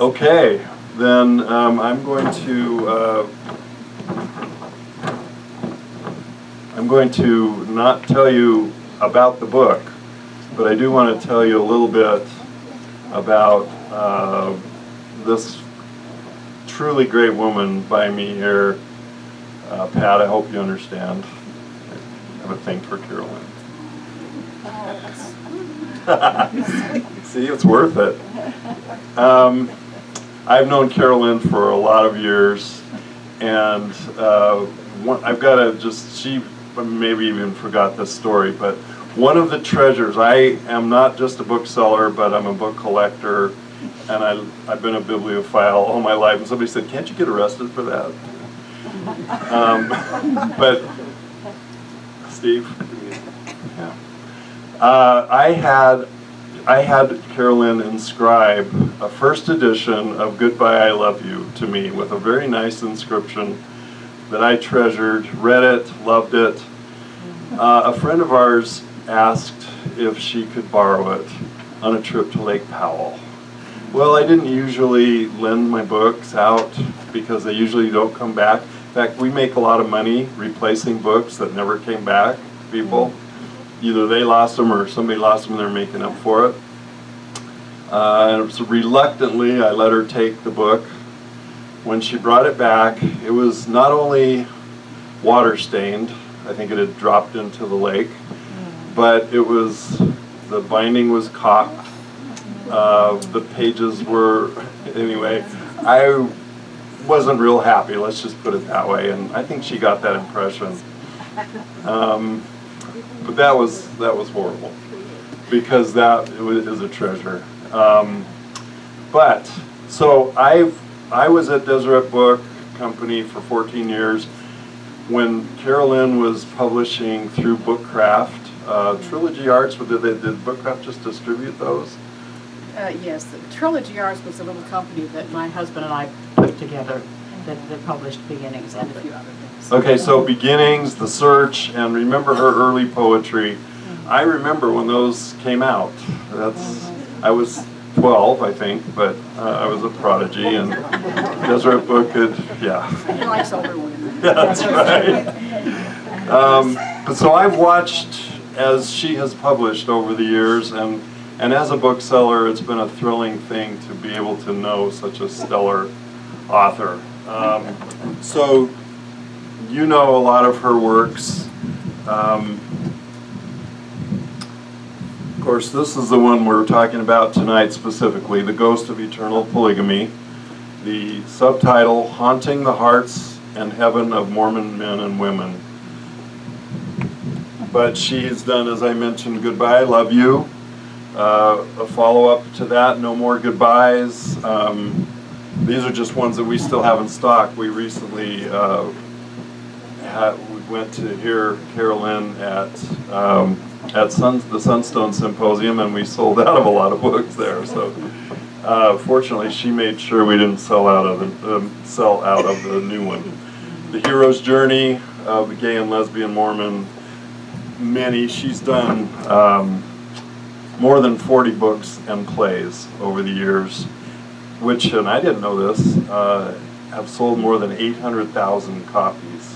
Okay, then um, I'm going to uh, I'm going to not tell you about the book, but I do want to tell you a little bit about uh, this truly great woman by me here. Uh, Pat, I hope you understand. I have a thing for Carol Lynn. See, it's worth it. Um, I've known Carol Lynn for a lot of years, and uh, one, I've got to just, she maybe even forgot this story, but one of the treasures, I am not just a bookseller, but I'm a book collector, and I, I've been a bibliophile all my life, and somebody said, can't you get arrested for that? Um, but, Steve? Yeah. Uh, I had I had Carol Lynn inscribe a first edition of Goodbye I Love You to me with a very nice inscription that I treasured, read it, loved it. Uh, a friend of ours asked if she could borrow it on a trip to Lake Powell. Well, I didn't usually lend my books out because they usually don't come back. In fact, we make a lot of money replacing books that never came back, people either they lost them or somebody lost them and they're making up for it. Uh, so reluctantly, I let her take the book. When she brought it back, it was not only water stained, I think it had dropped into the lake, but it was, the binding was cocked. Uh, the pages were, anyway, I wasn't real happy, let's just put it that way, and I think she got that impression. Um, but that was that was horrible because that is a treasure. Um, but so I I was at Deseret Book Company for 14 years when Carol Lynn was publishing through Bookcraft. Uh, Trilogy Arts, did, they, did Bookcraft just distribute those? Uh, yes, Trilogy Arts was a little company that my husband and I put together that, that published Beginnings and a few other things. Okay, so Beginnings, The Search, and remember her early poetry. I remember when those came out. That's I was 12, I think, but uh, I was a prodigy, and Deseret Book could, yeah. He likes older women. Yeah, that's right. Um, but so I've watched as she has published over the years, and and as a bookseller, it's been a thrilling thing to be able to know such a stellar author. Um, so you know a lot of her works. Um, of course, this is the one we're talking about tonight specifically, The Ghost of Eternal Polygamy. The subtitle, Haunting the Hearts and Heaven of Mormon Men and Women. But she has done, as I mentioned, Goodbye, Love You. Uh, a follow-up to that, No More Goodbyes. Um, these are just ones that we still have in stock. We recently uh, had, we went to hear Carol Lynn at um, at Sun, the Sunstone Symposium, and we sold out of a lot of books there. So, uh, fortunately, she made sure we didn't sell out of the um, sell out of the new one. The Hero's Journey of the Gay and Lesbian Mormon. Many. She's done um, more than 40 books and plays over the years, which, and I didn't know this, uh, have sold more than 800,000 copies.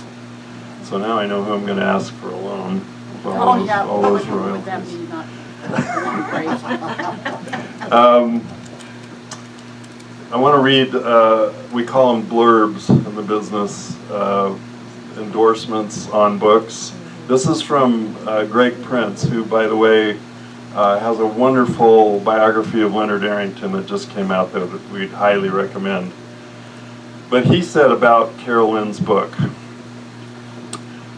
So now I know who I'm going to ask for a loan all Oh, those, yeah. all those royalties. be not, not great? Um, I want to read, uh, we call them blurbs in the business, uh, endorsements on books. This is from uh, Greg Prince, who, by the way, uh, has a wonderful biography of Leonard Arrington that just came out that we'd highly recommend. But he said about Carol Lynn's book,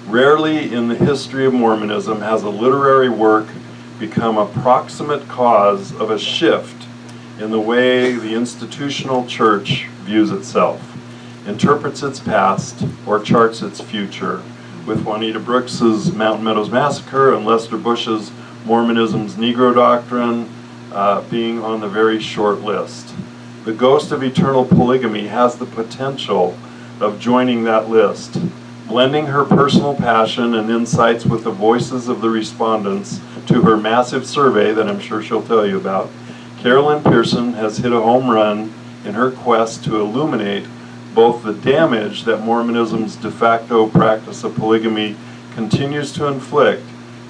Rarely in the history of Mormonism has a literary work become a proximate cause of a shift in the way the institutional church views itself, interprets its past, or charts its future, with Juanita Brooks's Mountain Meadows Massacre and Lester Bush's Mormonism's Negro Doctrine uh, being on the very short list. The ghost of eternal polygamy has the potential of joining that list, blending her personal passion and insights with the voices of the respondents to her massive survey that I'm sure she'll tell you about. Carol Lynn Pearson has hit a home run in her quest to illuminate both the damage that Mormonism's de facto practice of polygamy continues to inflict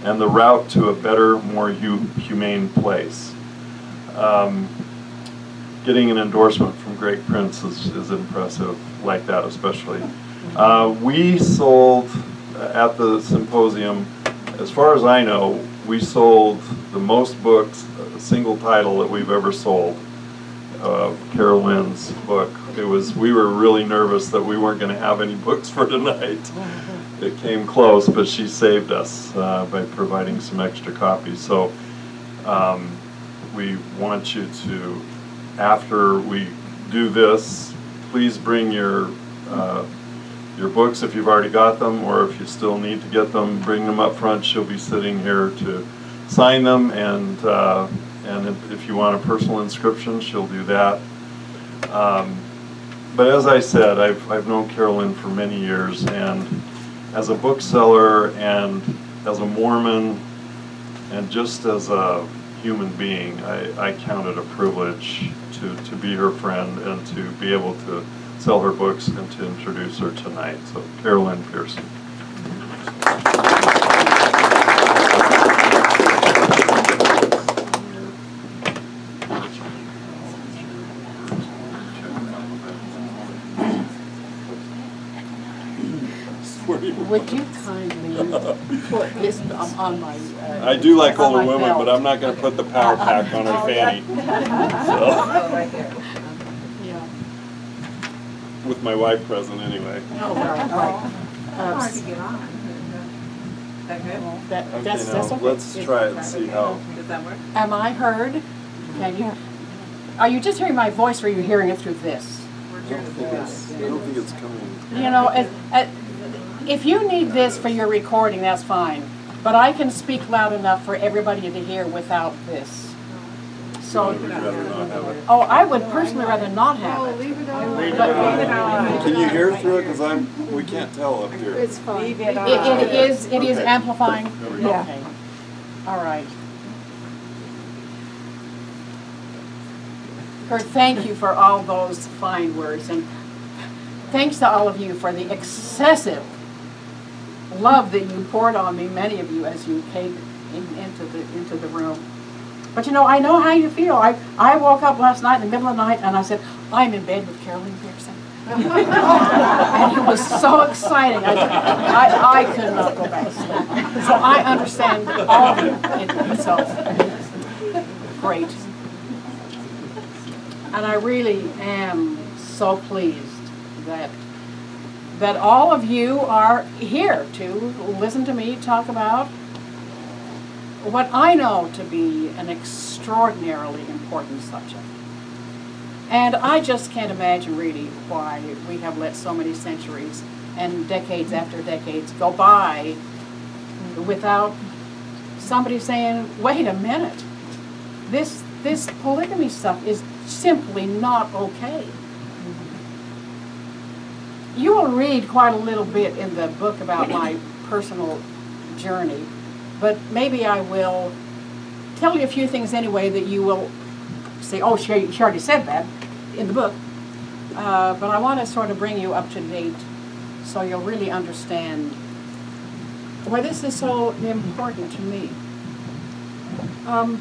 and the route to a better, more hu humane place. Um, getting an endorsement from Greg Prince is, is impressive, like that especially. Uh, we sold uh, at the symposium, as far as I know, we sold the most books, a single title that we've ever sold. Uh, Carol Lynn's book. It was. We were really nervous that we weren't going to have any books for tonight. It came close, but she saved us uh, by providing some extra copies. So um, we want you to, after we do this, please bring your uh, your books if you've already got them, or if you still need to get them, bring them up front. She'll be sitting here to sign them, and uh, and if, if you want a personal inscription, she'll do that. Um, but as I said, I've I've known Carol Lynn for many years, and as a bookseller, and as a Mormon, and just as a human being, I, I count it a privilege to, to be her friend and to be able to sell her books and to introduce her tonight. So Carol Lynn Pearson. Would you kindly put this on on my? uh, I do like older my women, but? I'm not going to put the power pack on her fanny. So, Yeah. With my wife present anyway. Oh, right, right. Hard to get on. Is that good? That, Okay, that's, that's okay. let's try it and see how. Does that work? Am I heard? Can you? Are you just hearing my voice or are you hearing it through this? I don't think it's, I don't think it's coming. You know, it, it, if you need this for your recording, that's fine. But I can speak loud enough for everybody to hear without this. So, We'd rather not have it. oh, I would personally rather not have it. Oh, leave it Can you hear through it? Because I'm, we can't tell up here. It's fine. Leave it on. It, it is, it is Okay. amplifying? There we go. Okay. All right. Curt, thank you for all those fine words, and thanks to all of you for the excessive love that you poured on me, many of you, as you came in, into the into the room. But you know, I know how you feel. I, I woke up last night in the middle of the night and I said, I'm in bed with Carol Lynn Pearson. and it was so exciting. I, I, I could not go back to sleep. So I understand all of. It, so great. And I really am so pleased that that all of you are here to listen to me talk about what I know to be an extraordinarily important subject. And I just can't imagine really why we have let so many centuries and decades after decades go by without somebody saying, wait a minute, this, this polygamy stuff is simply not okay. You will read quite a little bit in the book about my personal journey, but maybe I will tell you a few things anyway that you will say, oh, she, she already said that in the book. Uh, but I want to sort of bring you up to date so you'll really understand why this is so important to me. Um,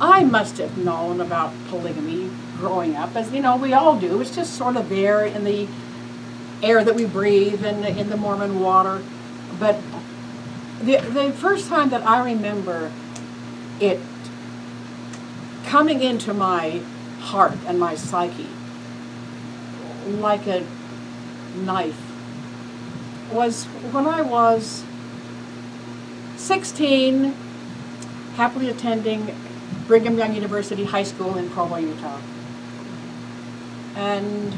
I must have known about polygamy growing up, as you know, we all do. It's just sort of there in the air that we breathe and in the Mormon water. But the, the first time that I remember it coming into my heart and my psyche like a knife was when I was 16, happily attending Brigham Young University High School in Provo, Utah. And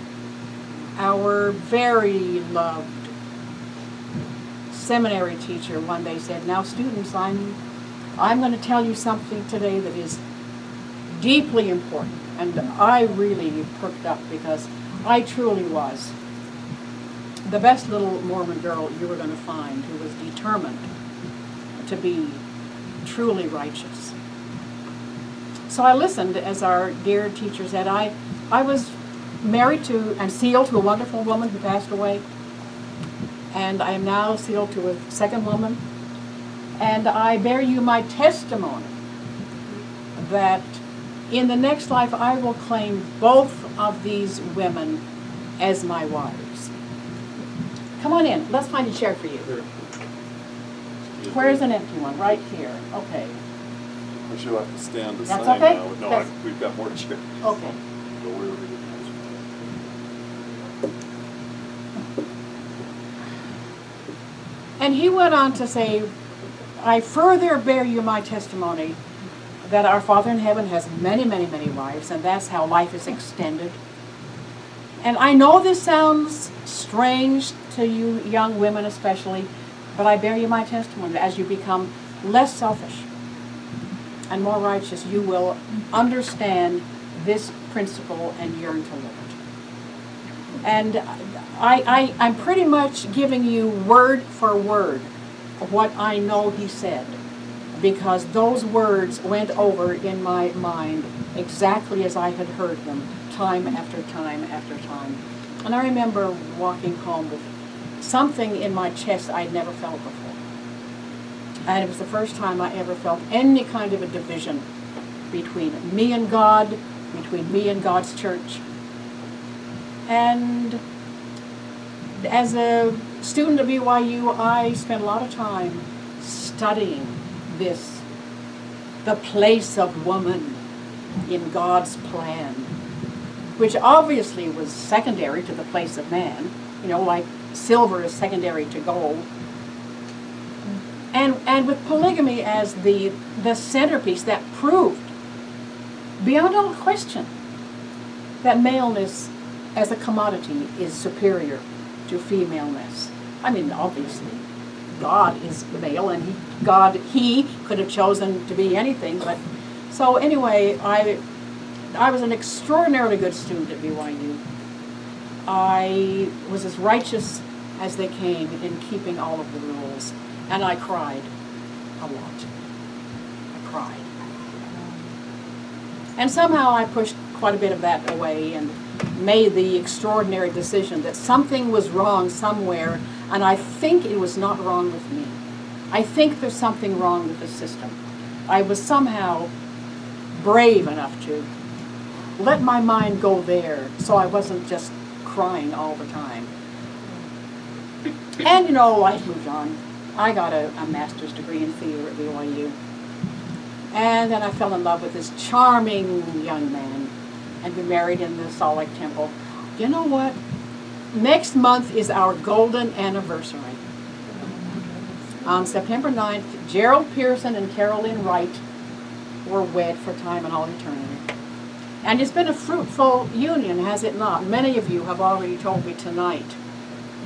our very loved seminary teacher one day said, now students, I'm, I'm going to tell you something today that is deeply important. And I really perked up because I truly was the best little Mormon girl you were going to find who was determined to be truly righteous. so I listened as our dear teacher said. I, I was married to and sealed to a wonderful woman who passed away. And I am now sealed to a second woman. And I bear you my testimony that in the next life I will claim both of these women as my wives. Come on in. Let's find a chair for you. Where's an empty one? Right here. Okay. Or she'll have to stand That's aside okay. now. No, That's- I- we've got more chairs. Okay. Go wherever you And he went on to say, I further bear you my testimony that our Father in heaven has many, many, many wives, and that's how life is extended. And I know this sounds strange to you young women especially, but I bear you my testimony that as you become less selfish and more righteous, you will understand this principle and yearn to live it. And I, I, I'm pretty much giving you word for word what I know he said because those words went over in my mind exactly as I had heard them time after time after time. And I remember walking home with something in my chest I'd never felt before. And it was the first time I ever felt any kind of a division between me and God, between me and God's church. And as a student of BYU, I spent a lot of time studying this, the place of woman in God's plan, which obviously was secondary to the place of man, you know, like silver is secondary to gold. And, and with polygamy as the, the centerpiece that proved beyond all question that maleness as a commodity is superior to femaleness. I mean, obviously, God is male, and he, God, He could have chosen to be anything. But so anyway, I, I was an extraordinarily good student at BYU. I was as righteous as they came in keeping all of the rules, and I cried a lot. I cried, and somehow I pushed quite a bit of that away and made the extraordinary decision that something was wrong somewhere, and I think it was not wrong with me. I think there's something wrong with the system. I was somehow brave enough to let my mind go there so I wasn't just crying all the time. And you know, life moved on. I got a, a master's degree in theater at BYU. And then I fell in love with this charming young man and we married in the Salt Lake Temple. You know what? Next month is our golden anniversary. On September 9th, Gerald Pearson and Carol Lynn Wright were wed for time and all eternity. And it's been a fruitful union, has it not? Many of you have already told me tonight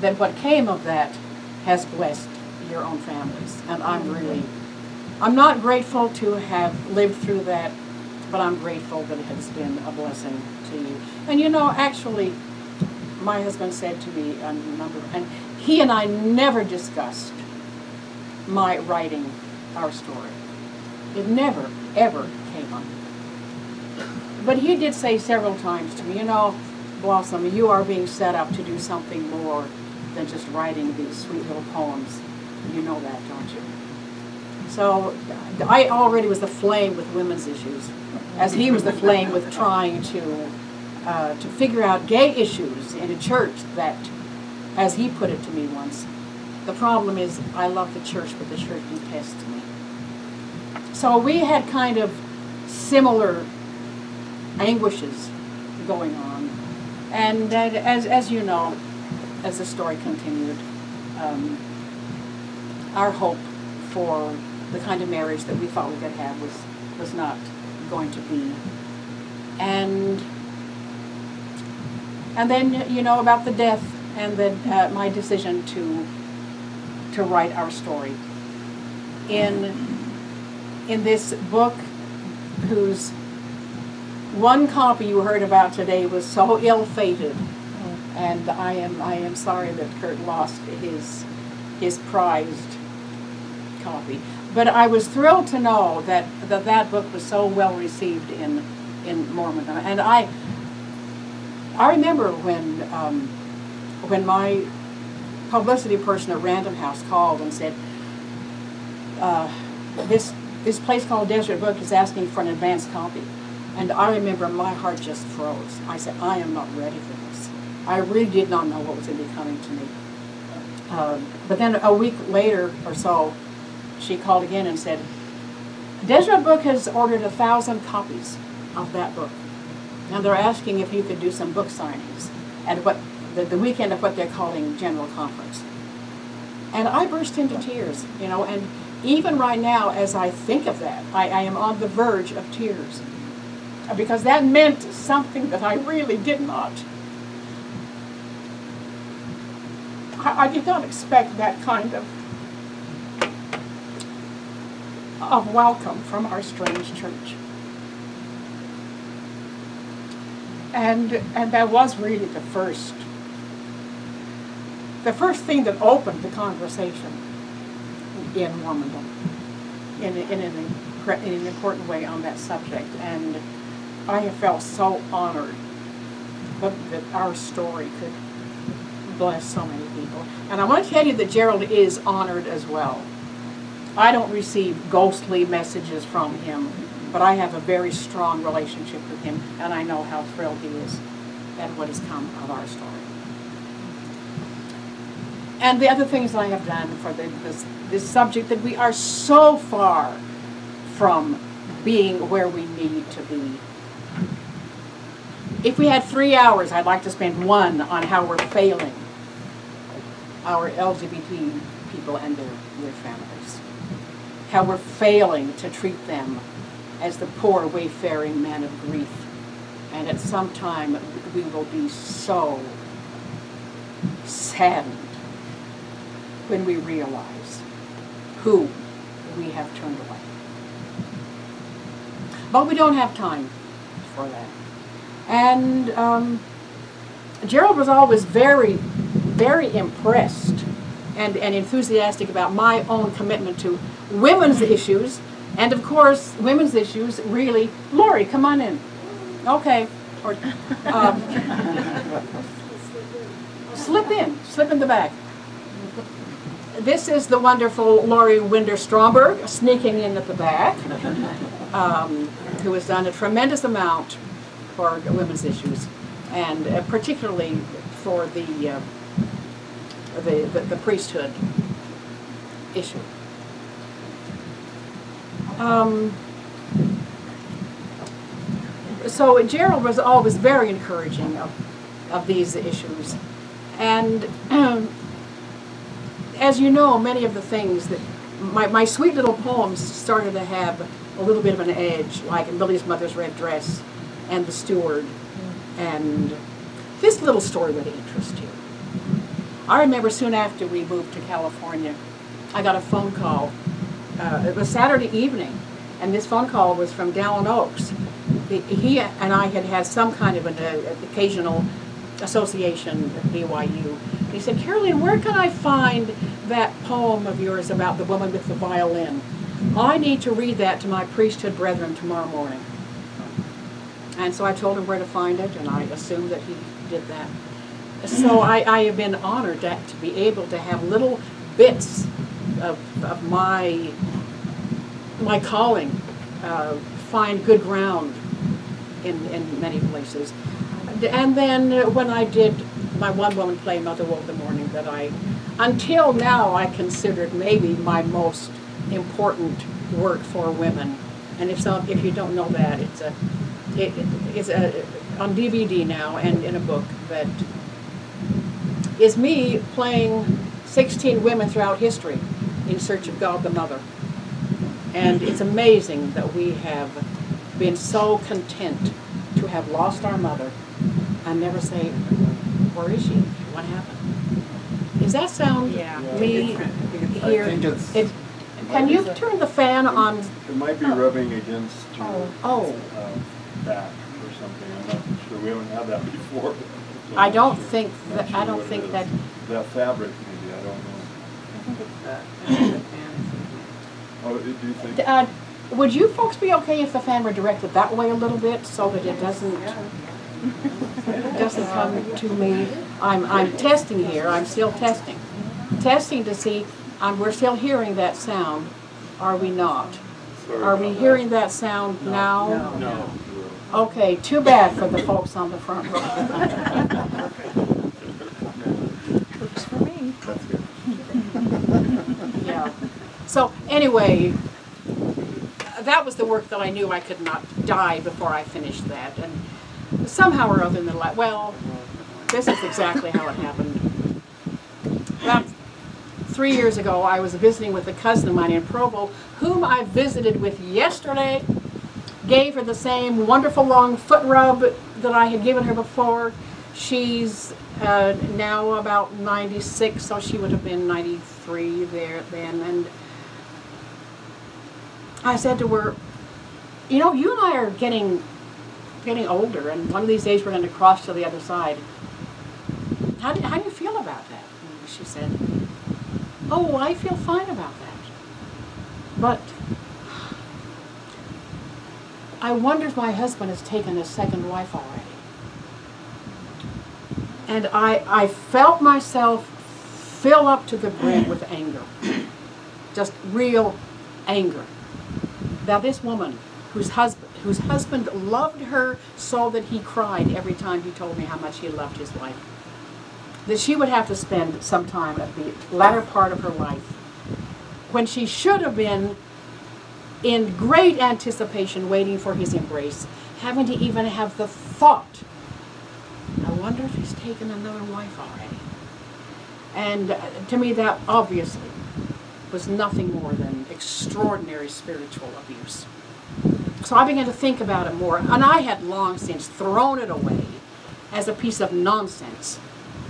that what came of that has blessed your own families. And I'm really, I'm not grateful to have lived through that but I'm grateful that it has been a blessing to you. And you know, actually, my husband said to me a number, and he and I never discussed my writing our story. It never, ever came up. But he did say several times to me, you know, Blossom, you are being set up to do something more than just writing these sweet little poems. You know that, don't you? So I already was aflame with women's issues, as he was aflame with trying to uh, to figure out gay issues in a church that, as he put it to me once, the problem is I love the church, but the church detests me. So we had kind of similar anguishes going on, and as as you know, as the story continued, um, our hope for the kind of marriage that we thought we could have was was not going to be. And and then you know about the death and then uh, my decision to to write our story in in this book whose one copy you heard about today was so ill-fated and I am I am sorry that Curt lost his his prized copy But I was thrilled to know that that, that book was so well received in in Mormondom, and I I remember when um, when my publicity person at Random House called and said, uh, "This this place called Deseret Book is asking for an advance copy," and I remember my heart just froze. I said, "I am not ready for this. I really did not know what was going to be coming to me." Um, but then a week later or so, she called again and said, Deseret Book has ordered a thousand copies of that book. And they're asking if you could do some book signings at what the, the weekend of what they're calling General Conference. And I burst into tears, you know, and even right now, as I think of that, I, I am on the verge of tears. Because that meant something that I really did not. I, I did not expect that kind of of welcome from our strange church. And and that was really the first the first thing that opened the conversation in Mormondom in, in, an, in an important way on that subject. And I have felt so honored that, that our story could bless so many people. And I want to tell you that Gerald is honored as well. I don't receive ghostly messages from him, but I have a very strong relationship with him, and I know how thrilled he is at what has come of our story. And the other things I have done for the, this, this subject that we are so far from being where we need to be. If we had three hours, I'd like to spend one on how we're failing our LGBT people and their, their families. How we're failing to treat them as the poor wayfaring man of grief. And at some time we will be so saddened when we realize who we have turned away. But we don't have time for that. And um, Gerald was always very, very impressed and, and enthusiastic about my own commitment to women's issues. And of course, women's issues really, Lori, come on in. Okay. Or, um, slip in, slip in the back. This is the wonderful Lori Winder Stromberg sneaking in at the back, um, who has done a tremendous amount for women's issues, and uh, particularly for the, uh, the, the the priesthood issue. Um, so Gerald was always very encouraging of, of these issues. And um, as you know, many of the things that my, my sweet little poems started to have a little bit of an edge, like in Millie's Mother's Red Dress and The Steward. And this little story would interest you. I remember soon after we moved to California, I got a phone call. Uh, it was Saturday evening, and this phone call was from Dallin Oaks. He- and I had had some kind of an uh, occasional association at BYU. He said, Carol Lynn, where can I find that poem of yours about the woman with the violin? I need to read that to my priesthood brethren tomorrow morning. And so I told him where to find it, and I assumed that he did that. So I, I have been honored that, to be able to have little bits of, of my my calling uh, find good ground in, in many places. And then when I did my one woman play, Mother Wove the Morning, that I, until now, I considered maybe my most important work for women. And if so, if you don't know that, it's a, it, it's a, on DVD now and in a book that is me playing 16 women throughout history in search of God the Mother. And it's amazing that we have been so content to have lost our mother and never say, where is she? What happened? Does that sound Yeah. me I here? think it's, It, can you turn the fan on? It might be rubbing against your Oh, um, back or something, I'm not sure, we haven't had that before. so I'm I not don't sure- think, not that- I don't think that, That fabric maybe, I don't know. I think it's the, it's the fan. Oh, do you think? Uh, would you folks be okay if the fan were directed that way a little bit so that it doesn't doesn't come to me? I'm I'm testing here. I'm still testing, testing to see. Um, we're still hearing that sound. Are we not? Sorry Are we about hearing that sound now? that. No. Okay, too bad for the folks on the front row. Works for me. So anyway, that was the work that I knew I could not die before I finished that. And somehow or other in the la- well, this is exactly how it happened. About three years ago, I was visiting with a cousin of mine in Provo, whom I visited with yesterday. Gave her the same wonderful long foot rub that I had given her before. She's uh, now about 96, so she would have been 93 there then. And I said to her, "You know, you and I are getting getting older, and one of these days we're going to cross to the other side. How do, how do you feel about that?" And she said, "Oh, I feel fine about that, but." I wonder if my husband has taken a second wife already. And I, I felt myself fill up to the brim with anger. Just real anger. Now this woman, whose husband, whose husband loved her so that he cried every time he told me how much he loved his wife, that she would have to spend some time at the latter part of her life when she should have been in great anticipation waiting for his embrace, having to even have the thought, I wonder if he's taken another wife already. And uh, to me, that obviously was nothing more than extraordinary spiritual abuse. So I began to think about it more, and I had long since thrown it away as a piece of nonsense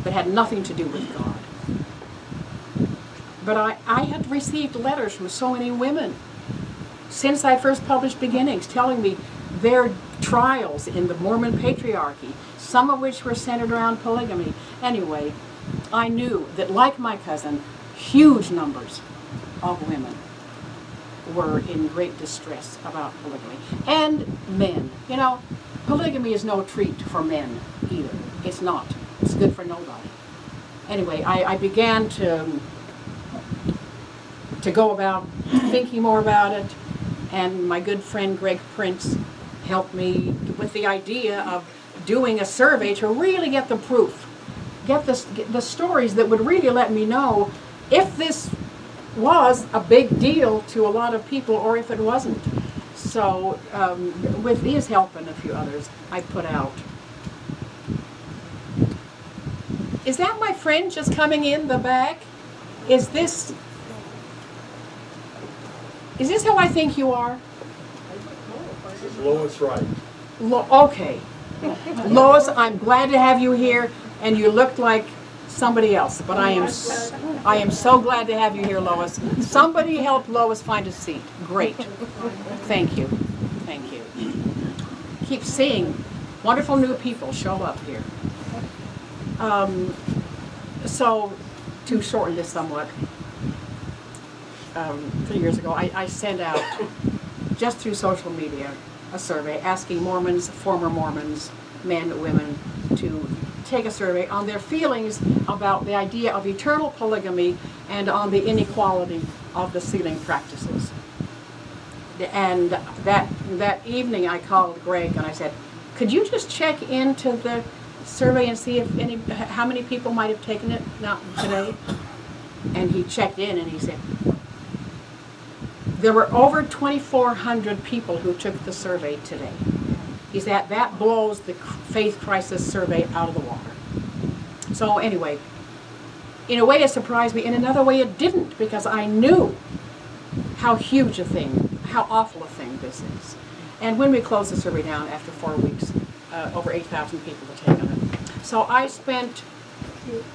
that had nothing to do with God. But I, I had received letters from so many women since I first published Beginnings telling me their trials in the Mormon patriarchy, some of which were centered around polygamy. Anyway, I knew that, like my cousin, huge numbers of women were in great distress about polygamy. And men. You know, polygamy is no treat for men either. It's not. It's good for nobody. Anyway, I, I began to, to go about thinking more about it, and my good friend Greg Prince helped me with the idea of doing a survey to really get the proof, get the, get the stories that would really let me know if this was a big deal to a lot of people or if it wasn't. So, um, with his help and a few others, I put out. Is that my friend just coming in the back? Is this is this how I think you are? This is Lois Wright. Lo- okay. Lois, I'm glad to have you here, and you look like somebody else, but I am, I am so glad to have you here, Lois. Somebody help Lois find a seat. Great. Thank you. Thank you. Keep seeing wonderful new people show up here. Um, so, to shorten this somewhat, um, three years ago, I, I sent out, just through social media, a survey asking Mormons, former Mormons, men, women, to take a survey on their feelings about the idea of eternal polygamy and on the inequality of the sealing practices. And that, that evening I called Greg and I said, could you just check into the survey and see if any, how many people might have taken it not today? And he checked in and he said, there were over 2,400 people who took the survey today. He that that blows the faith crisis survey out of the water. So anyway, in a way it surprised me. In another way it didn't because I knew how huge a thing, how awful a thing this is. And when we closed the survey down after four weeks, uh, over 8,000 people had taken it. So I spent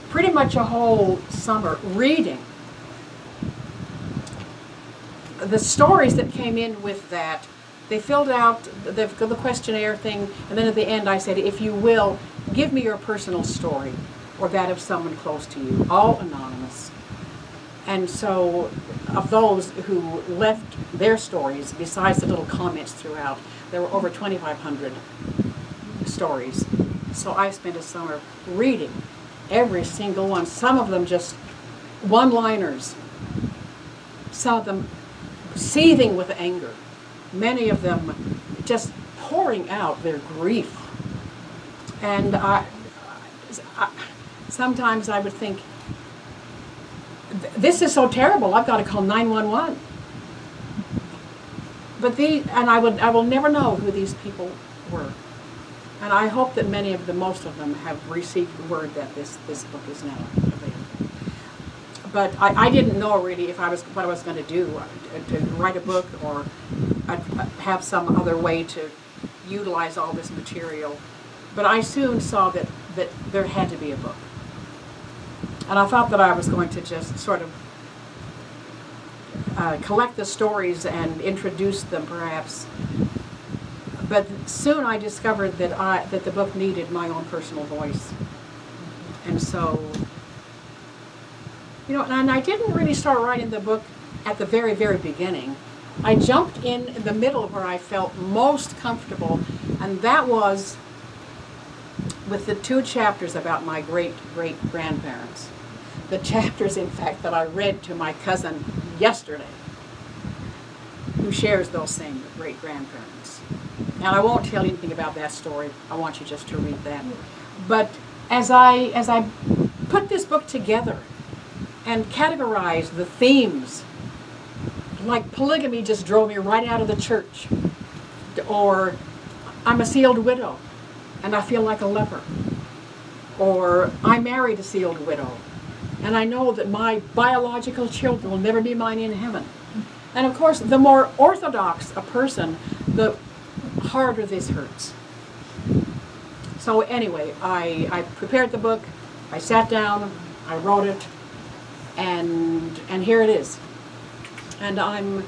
pretty much a whole summer reading the stories that came in with that, they filled out the, the questionnaire thing, and then at the end I said, if you will, give me your personal story or that of someone close to you, all anonymous. And so, of those who left their stories, besides the little comments throughout, there were over 2,500 stories. So I spent a summer reading every single one. Some of them just one-liners. Some of them seething with anger. Many of them just pouring out their grief. And I, I sometimes I would think, this is so terrible. I've got to call 911. But the and I would I will never know who these people were. And I hope that many of the most of them have received word that this this book is now available. But I, I didn't know really if I was what I was going to do uh, to write a book or uh, have some other way to utilize all this material. But I soon saw that that there had to be a book. And I thought that I was going to just sort of uh, collect the stories and introduce them perhaps. But soon I discovered that I that the book needed my own personal voice. And so you know, and I didn't really start writing the book at the very, very beginning. I jumped in the middle where I felt most comfortable, and that was with the two chapters about my great great grandparents. The chapters, in fact, that I read to my cousin yesterday, who shares those same great grandparents. And I won't tell you anything about that story. I want you just to read that. But as I as I put this book together and categorized the themes, like polygamy just drove me right out of the church, or I'm a sealed widow and I feel like a leper. Or I married a sealed widow, and I know that my biological children will never be mine in heaven. And of course, the more orthodox a person, the harder this hurts. So anyway, I, I prepared the book, I sat down, I wrote it, and and here it is. And I'm,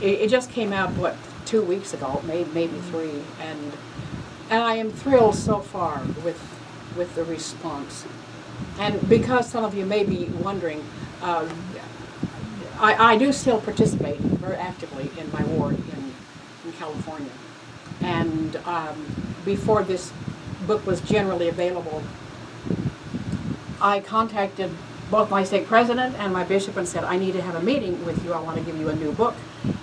it, it just came out, what, two weeks ago, maybe, maybe three, and and I am thrilled so far with, with the response. And because some of you may be wondering, uh, I, I do still participate very actively in my ward in, in California. And um, before this book was generally available, I contacted both my stake president and my bishop and said, I need to have a meeting with you. I want to give you a new book.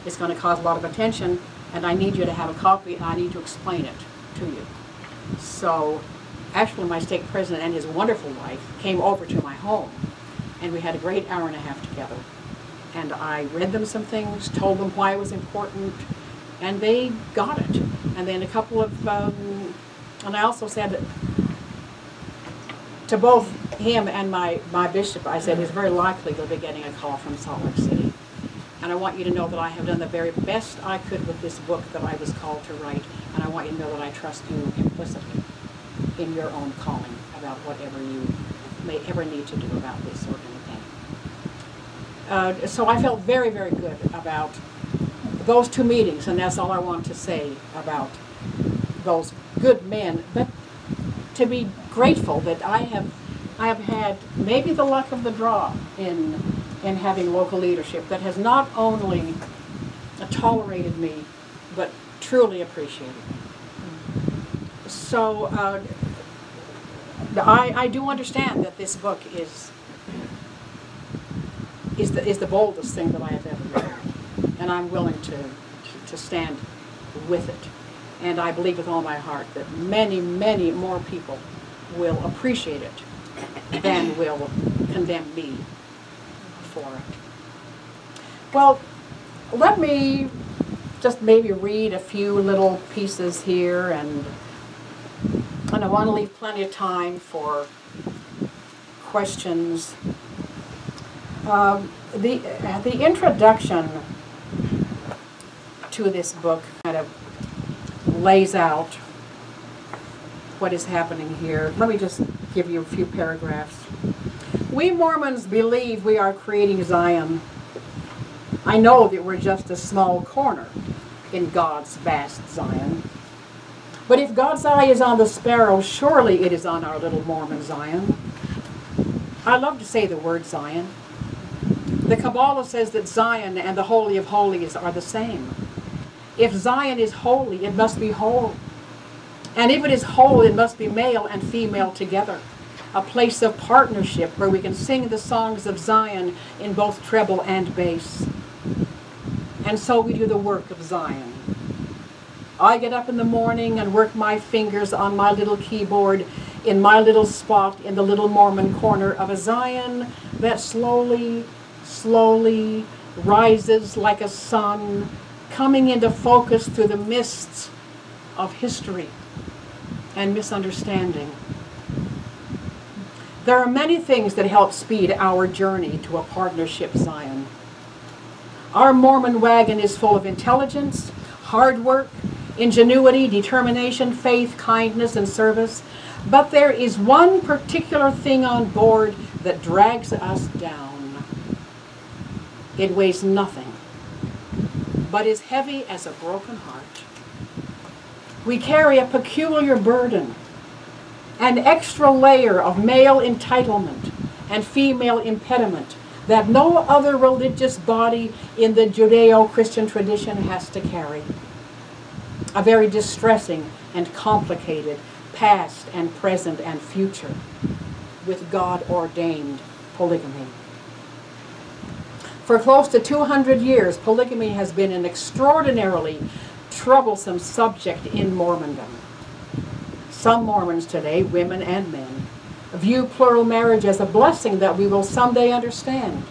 It's going to cause a lot of attention, and I need you to have a copy, and I need to explain it to you. So actually my stake president and his wonderful wife came over to my home and we had a great hour and a half together. And I read them some things, told them why it was important, and they got it. And then a couple of, um, and I also said to both him and my, my bishop, I said, it's very likely they'll be getting a call from Salt Lake City. And I want you to know that I have done the very best I could with this book that I was called to write, and I want you to know that I trust you implicitly in your own calling about whatever you may ever need to do about this sort of thing. Uh, so I felt very, very good about those two meetings, and that's all I want to say about those good men. But to be grateful that I have, I have had maybe the luck of the draw in in having local leadership that has not only tolerated me, but truly appreciated me. So uh, I, I do understand that this book is is the, is the boldest thing that I have ever written, and I'm willing to, to stand with it. And I believe with all my heart that many, many more people will appreciate it than will condemn me for it. Well, let me just maybe read a few little pieces here and and I want to leave plenty of time for questions. Um, the, the introduction to this book kind of lays out what is happening here. Let me just give you a few paragraphs. We Mormons believe we are creating Zion. I know that we're just a small corner in God's vast Zion. But if God's eye is on the sparrow, surely it is on our little Mormon Zion. I love to say the word Zion. The Kabbalah says that Zion and the Holy of Holies are the same. If Zion is holy, it must be whole. And if it is whole, it must be male and female together. A place of partnership where we can sing the songs of Zion in both treble and bass. And so we do the work of Zion. I get up in the morning and work my fingers on my little keyboard in my little spot in the little Mormon corner of a Zion that slowly, slowly rises like a sun, coming into focus through the mists of history and misunderstanding. There are many things that help speed our journey to a partnership Zion. Our Mormon wagon is full of intelligence, hard work, ingenuity, determination, faith, kindness, and service. But there is one particular thing on board that drags us down. It weighs nothing, but is heavy as a broken heart. We carry a peculiar burden, an extra layer of male entitlement and female impediment that no other religious body in the Judeo Christian tradition has to carry. A very distressing and complicated past and present and future with God ordained polygamy. For close to 200 years, polygamy has been an extraordinarily troublesome subject in Mormondom. Some Mormons today, women and men, view plural marriage as a blessing that we will someday understand.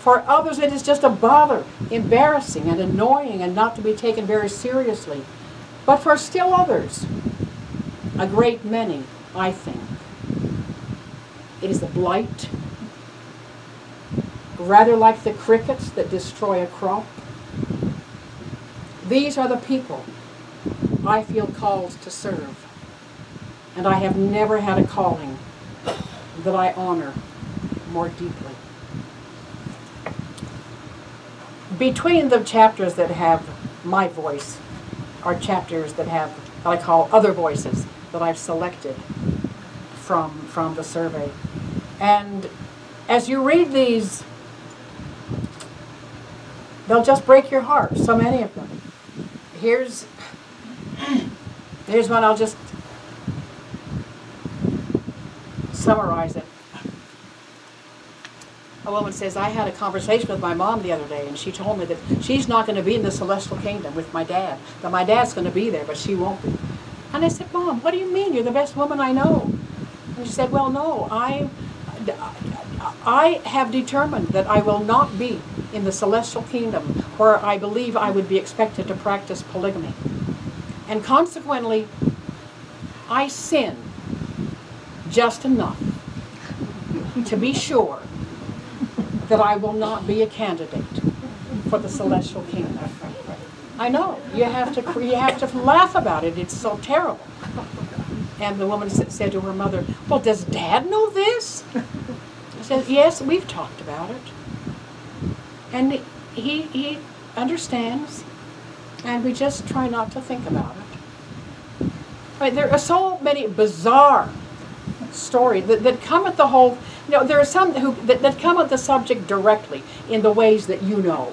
For others, it is just a bother, embarrassing and annoying and not to be taken very seriously. But for still others, a great many, I think, it is a blight, rather like the crickets that destroy a crop. These are the people I feel called to serve. And I have never had a calling that I honor more deeply. Between the chapters that have my voice are chapters that have I call other voices that I've selected from, from the survey. And as you read these, they'll just break your heart, so many of them. Here's, here's one, I'll just summarize it. A woman says, I had a conversation with my mom the other day, and she told me that she's not going to be in the celestial kingdom with my dad. That my dad's going to be there, but she won't be. And I said, Mom, what do you mean? You're the best woman I know. And she said, Well, no, I, I have determined that I will not be in the celestial kingdom where I believe I would be expected to practice polygamy. And consequently, I sin just enough to be sure that I will not be a candidate for the celestial kingdom. I know you have to you have to laugh about it. It's so terrible. And the woman said to her mother, "Well, does Dad know this?" Said, "Yes, we've talked about it, and he he understands, and we just try not to think about it." Mean, there are so many bizarre stories that, that come at the whole you know, there are some who that, that come at the subject directly in the ways that you know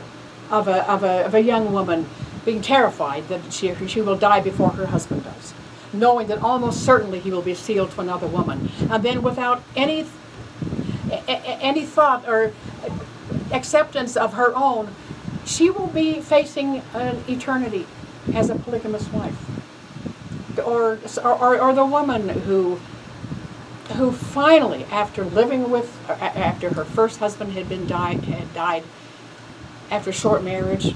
of a, of a, of a young woman being terrified that she, she will die before her husband does, knowing that almost certainly he will be sealed to another woman, and then without any any thought or acceptance of her own, she will be facing an eternity as a polygamous wife. Or, or, or the woman who who finally, after living with, after her first husband had been died, had died, after short marriage,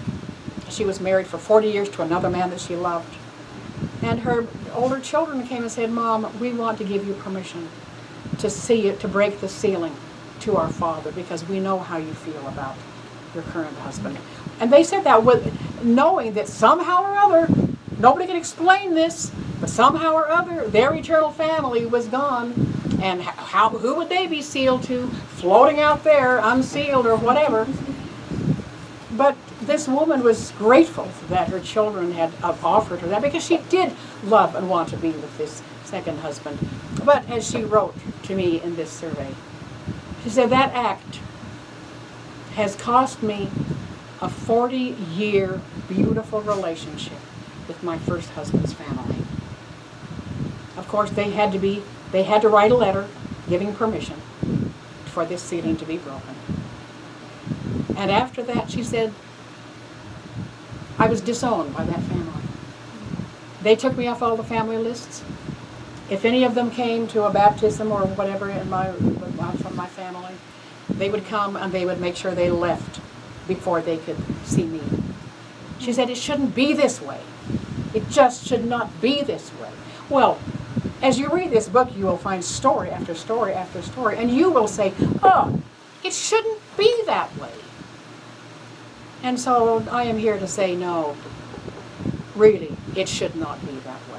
she was married for 40 years to another man that she loved. And her older children came and said, Mom, we want to give you permission to see it, to break the sealing to our father because we know how you feel about your current husband. And they said that with knowing that somehow or other, nobody can explain this, but somehow or other, their eternal family was gone and how, who would they be sealed to? Floating out there, unsealed or whatever. But this woman was grateful that her children had uh, offered her that because she did love and want to be with this second husband. But as she wrote to me in this survey, she said that act has cost me a 40 year beautiful relationship with my first husband's family. Of course, they had to be, they had to write a letter giving permission for this sealing to be broken. And after that, she said, I was disowned by that family. They took me off all the family lists. If any of them came to a baptism or whatever in my, from my family, they would come and they would make sure they left before they could see me. She said, it shouldn't be this way. It just should not be this way. Well, as you read this book, you will find story after story after story, and you will say, oh, it shouldn't be that way. And so I am here to say, no, really, it should not be that way.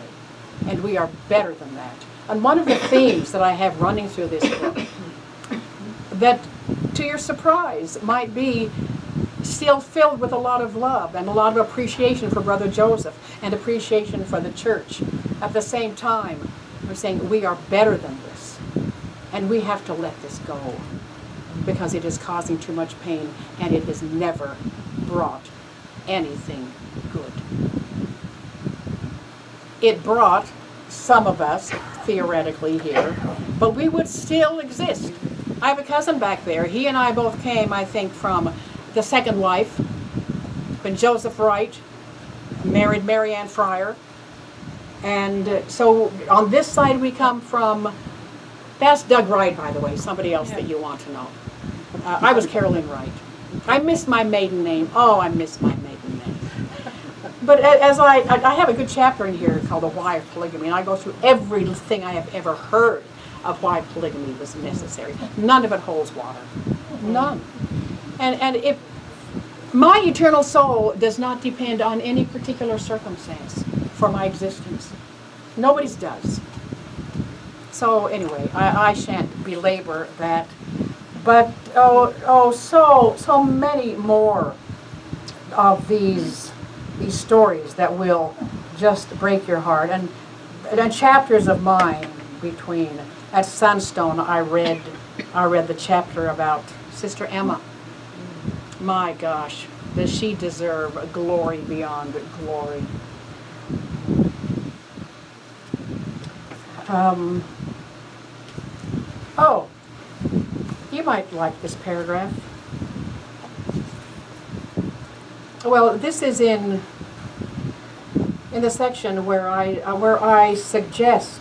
And we are better than that. And one of the themes that I have running through this book, that to your surprise might be still filled with a lot of love and a lot of appreciation for Brother Joseph and appreciation for the church. At the same time, we're saying we are better than this. And we have to let this go because it is causing too much pain and it has never brought anything good. It brought some of us, theoretically, here, but we would still exist. I have a cousin back there. He and I both came, I think, from the second wife, when Joseph Wright married Mary Ann Fryer. And uh, so on this side we come from, that's Doug Wright, by the way, somebody else that you want to know. Uh, I was Carol Lynn Wright. I miss my maiden name. Oh, I miss my maiden name. But as I, I have a good chapter in here called The Why of Polygamy, and I go through everything I have ever heard of why polygamy was necessary. None of it holds water. None. And, and if my eternal soul does not depend on any particular circumstance for my existence, nobody's does. So anyway, I, I shan't belabor that. But oh, oh, so so many more of these these stories that will just break your heart, and and chapters of mine between. At Sunstone, I read I read the chapter about Sister Emma my gosh, does she deserve glory beyond glory? Um, oh, you might like this paragraph. Well, this is in in the section where I uh, where I suggest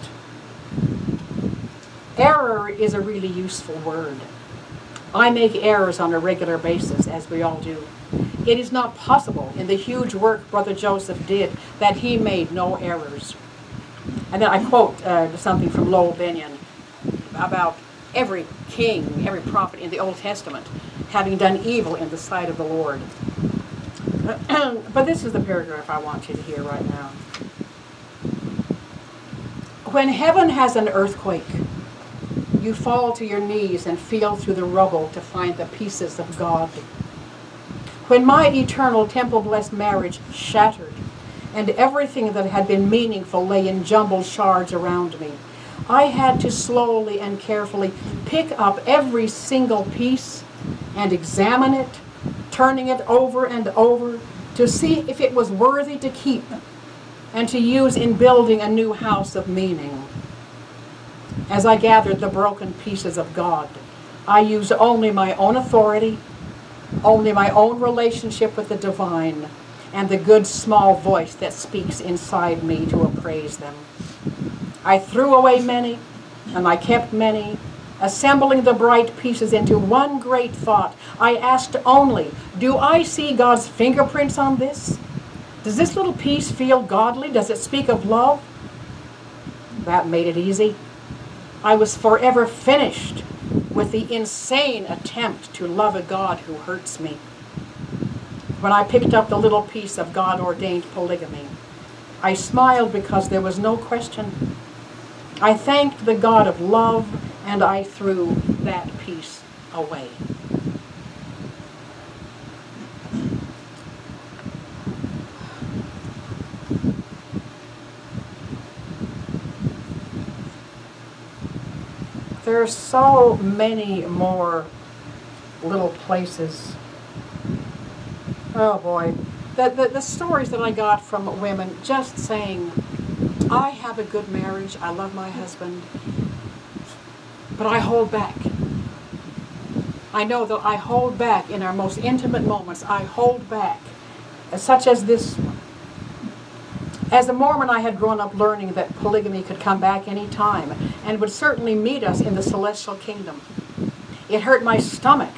error is a really useful word. I make errors on a regular basis, as we all do. It is not possible in the huge work Brother Joseph did that he made no errors. And then I quote uh, something from Lowell Bennion about every king, every prophet in the Old Testament having done evil in the sight of the Lord. but this is the paragraph I want you to hear right now. When heaven has an earthquake, you fall to your knees and feel through the rubble to find the pieces of God. When my eternal temple-blessed marriage shattered, and everything that had been meaningful lay in jumbled shards around me, I had to slowly and carefully pick up every single piece and examine it, turning it over and over to see if it was worthy to keep and to use in building a new house of meaning. As I gathered the broken pieces of God, I used only my own authority, only my own relationship with the divine, and the good small voice that speaks inside me to appraise them. I threw away many, and I kept many, assembling the bright pieces into one great thought. I asked only, do I see God's fingerprints on this? Does this little piece feel godly? Does it speak of love? That made it easy. I was forever finished with the insane attempt to love a God who hurts me. When I picked up the little piece of God-ordained polygamy, I smiled because there was no question. I thanked the God of love, and I threw that piece away. There are so many more little places. Oh boy. The, the, the stories that I got from women just saying, I have a good marriage, I love my husband, but I hold back. I know that I hold back in our most intimate moments, I hold back, such as this one. As a Mormon, I had grown up learning that polygamy could come back any time and would certainly meet us in the celestial kingdom. It hurt my stomach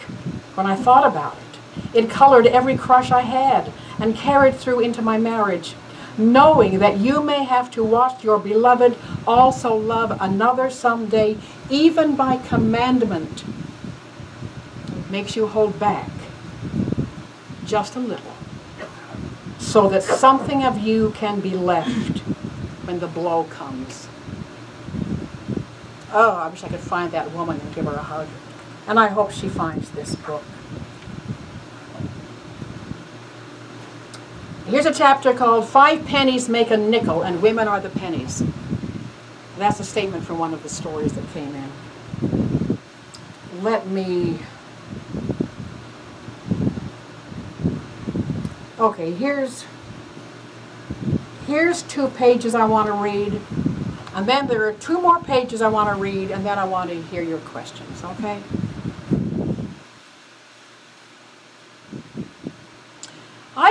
when I thought about it. It colored every crush I had and carried through into my marriage, knowing that you may have to watch your beloved also love another someday, even by commandment. Makes you hold back just a little so that something of you can be left when the blow comes. Oh, I wish I could find that woman and give her a hug. And I hope she finds this book. Here's a chapter called Five Pennies Make a Nickel and Women Are the Pennies. That's a statement from one of the stories that came in. Let me Okay, here's here's two pages I want to read. And then there are two more pages I want to read, and then I want to hear your questions, okay?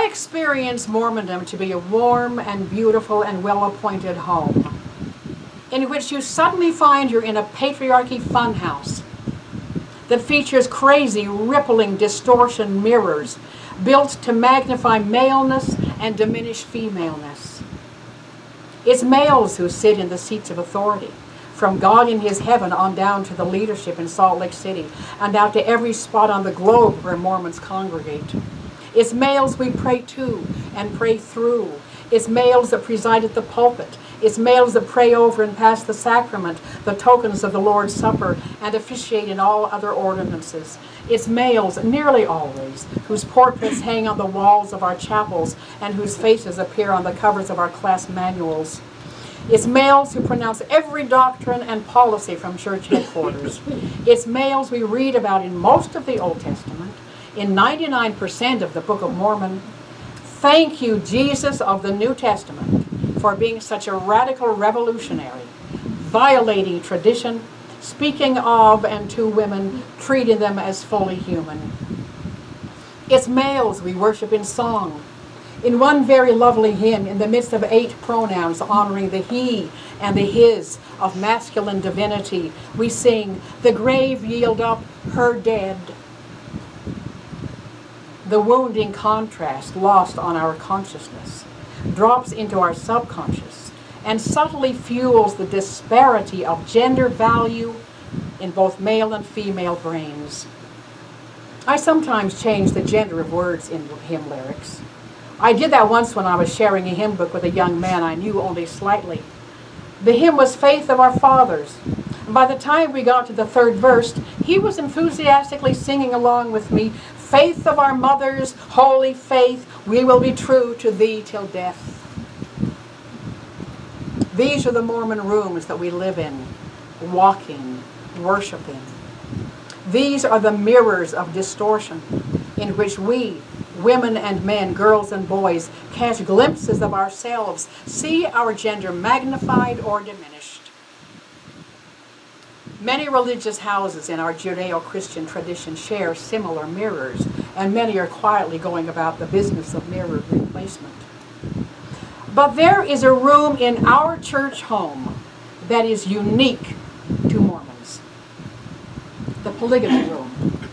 I experience Mormondom to be a warm and beautiful and well-appointed home in which you suddenly find you're in a patriarchy funhouse that features crazy, rippling distortion mirrors built to magnify maleness and diminish femaleness. It's males who sit in the seats of authority, from God in his heaven on down to the leadership in Salt Lake City, and out to every spot on the globe where Mormons congregate. It's males we pray to and pray through. It's males that preside at the pulpit. It's males that pray over and pass the sacrament, the tokens of the Lord's Supper, and officiate in all other ordinances. It's males, nearly always, whose portraits hang on the walls of our chapels and whose faces appear on the covers of our class manuals. It's males who pronounce every doctrine and policy from church headquarters. It's males we read about in most of the Old Testament, in 99% of the Book of Mormon. Thank you, Jesus of the New Testament, for being such a radical revolutionary, violating tradition speaking of and to women, treating them as fully human. It's males we worship in song. In one very lovely hymn, in the midst of eight pronouns honoring the he and the his of masculine divinity, we sing, The grave yield up her dead. The wounding contrast lost on our consciousness drops into our subconscious and subtly fuels the disparity of gender value in both male and female brains. I sometimes change the gender of words in hymn lyrics. I did that once when I was sharing a hymn book with a young man I knew only slightly. The hymn was Faith of Our Fathers. By the time we got to the third verse, he was enthusiastically singing along with me, Faith of our mothers, holy faith, we will be true to thee till death. These are the Mormon rooms that we live in, walking, worshiping. These are the mirrors of distortion in which we, women and men, girls and boys, catch glimpses of ourselves, see our gender magnified or diminished. Many religious houses in our Judeo-Christian tradition share similar mirrors, and many are quietly going about the business of mirror replacement. But there is a room in our church home that is unique to Mormons. The polygamy room.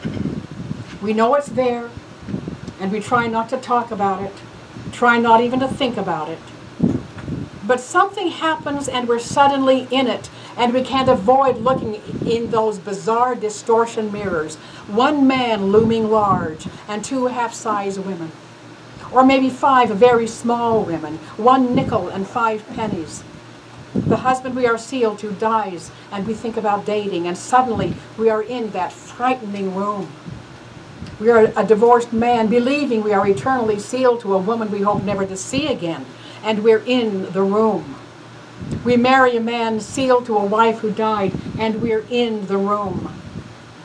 We know it's there, and we try not to talk about it, try not even to think about it. But something happens and we're suddenly in it, and we can't avoid looking in those bizarre distortion mirrors. One man looming large, and two half-size women or maybe five very small women, one nickel and five pennies. The husband we are sealed to dies, and we think about dating, and suddenly we are in that frightening room. We are a divorced man, believing we are eternally sealed to a woman we hope never to see again, and we're in the room. We marry a man sealed to a wife who died, and we're in the room.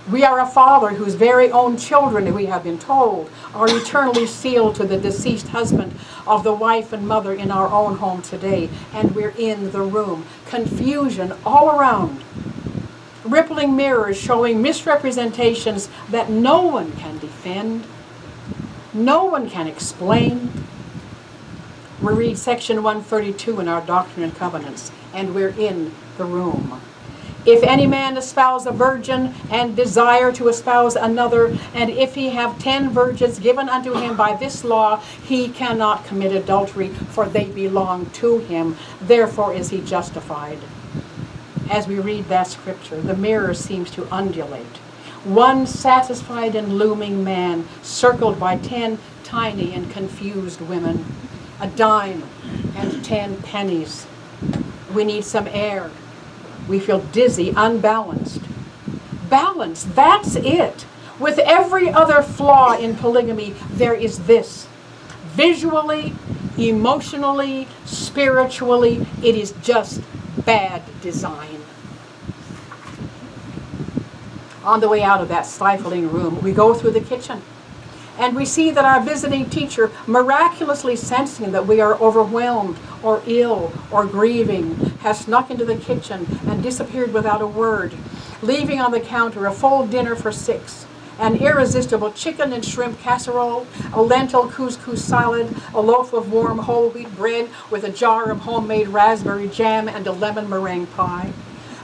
We are a father whose very own children, we have been told, are eternally sealed to the deceased husband of the wife and mother in our own home today. And we're in the room. Confusion all around. Rippling mirrors showing misrepresentations that no one can defend, no one can explain. We read section 132 in our Doctrine and Covenants, and we're in the room. If any man espouse a virgin and desire to espouse another, and if he have ten virgins given unto him by this law, he cannot commit adultery, for they belong to him. Therefore is he justified. As we read that scripture, the mirror seems to undulate. One satisfied and looming man, circled by ten tiny and confused women. A dime and ten pennies. We need some air we feel dizzy, unbalanced. Balance, that's it. With every other flaw in polygamy, there is this. Visually, emotionally, spiritually, it is just bad design. On the way out of that stifling room, we go through the kitchen. And we see that our visiting teacher, miraculously sensing that we are overwhelmed or ill or grieving, has snuck into the kitchen and disappeared without a word, leaving on the counter a full dinner for six, an irresistible chicken and shrimp casserole, a lentil couscous salad, a loaf of warm whole wheat bread with a jar of homemade raspberry jam and a lemon meringue pie.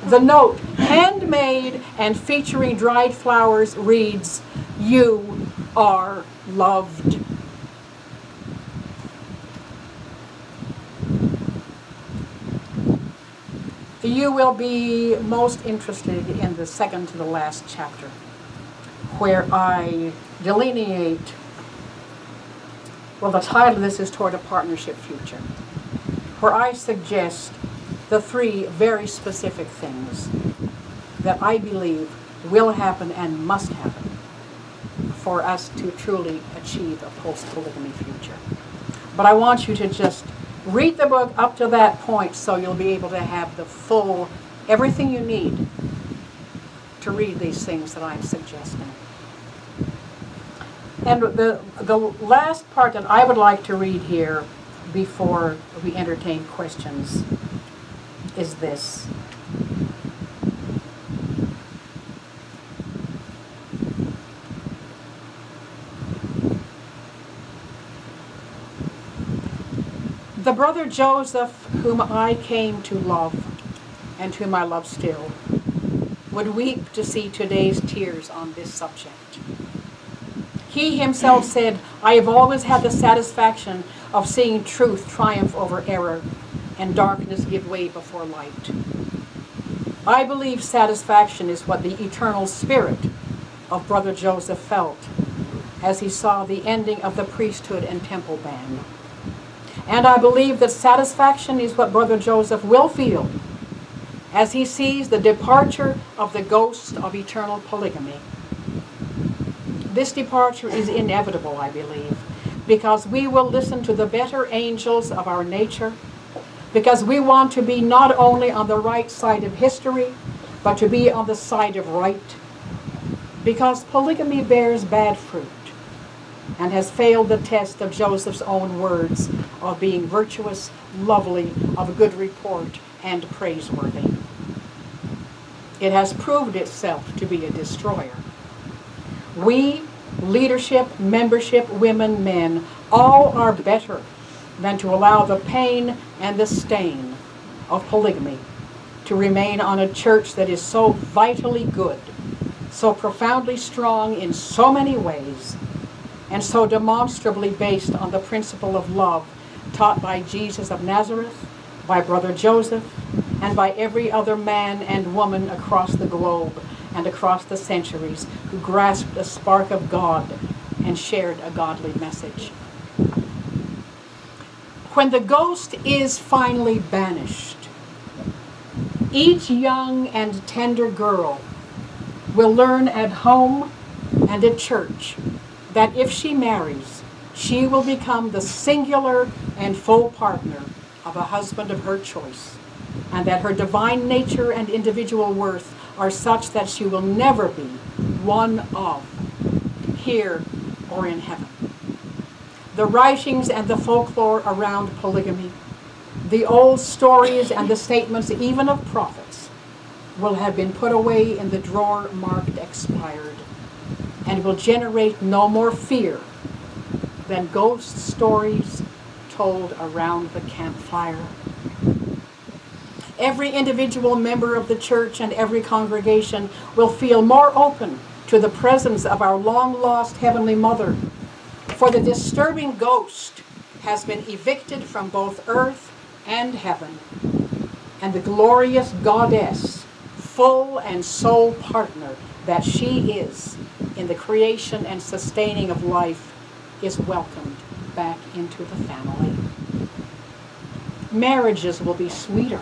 The note, handmade and featuring dried flowers, reads, You are loved. You will be most interested in the second to the last chapter, where I delineate, well, the title of this is Toward a Partnership Future, where I suggest the three very specific things that I believe will happen and must happen for us to truly achieve a post-polygamy future. But I want you to just read the book up to that point so you'll be able to have the full, everything you need to read these things that I'm suggesting. And the, the last part that I would like to read here before we entertain questions is this. The brother Joseph, whom I came to love, and whom I love still, would weep to see today's tears on this subject. He himself said, I have always had the satisfaction of seeing truth triumph over error and darkness give way before light. I believe satisfaction is what the eternal spirit of Brother Joseph felt as he saw the ending of the priesthood and temple ban. And I believe that satisfaction is what Brother Joseph will feel as he sees the departure of the ghost of eternal polygamy. This departure is inevitable, I believe, because we will listen to the better angels of our nature, because we want to be not only on the right side of history, but to be on the side of right, because polygamy bears bad fruit and has failed the test of Joseph's own words of being virtuous, lovely, of good report, and praiseworthy. It has proved itself to be a destroyer. We, leadership, membership, women, men, all are better than to allow the pain and the stain of polygamy to remain on a church that is so vitally good, so profoundly strong in so many ways, and so demonstrably based on the principle of love taught by Jesus of Nazareth, by Brother Joseph, and by every other man and woman across the globe and across the centuries who grasped a spark of God and shared a godly message. When the ghost is finally banished, each young and tender girl will learn at home and at church that if she marries, she will become the singular and full partner of a husband of her choice, and that her divine nature and individual worth are such that she will never be one of, here or in heaven. The writings and the folklore around polygamy, the old stories and the statements even of prophets, will have been put away in the drawer marked expired and will generate no more fear than ghost stories told around the campfire. Every individual member of the church and every congregation will feel more open to the presence of our long lost Heavenly Mother, for the disturbing ghost has been evicted from both earth and heaven, and the glorious goddess, full and sole partner that she is in the creation and sustaining of life, is welcomed back into the family. Marriages will be sweeter,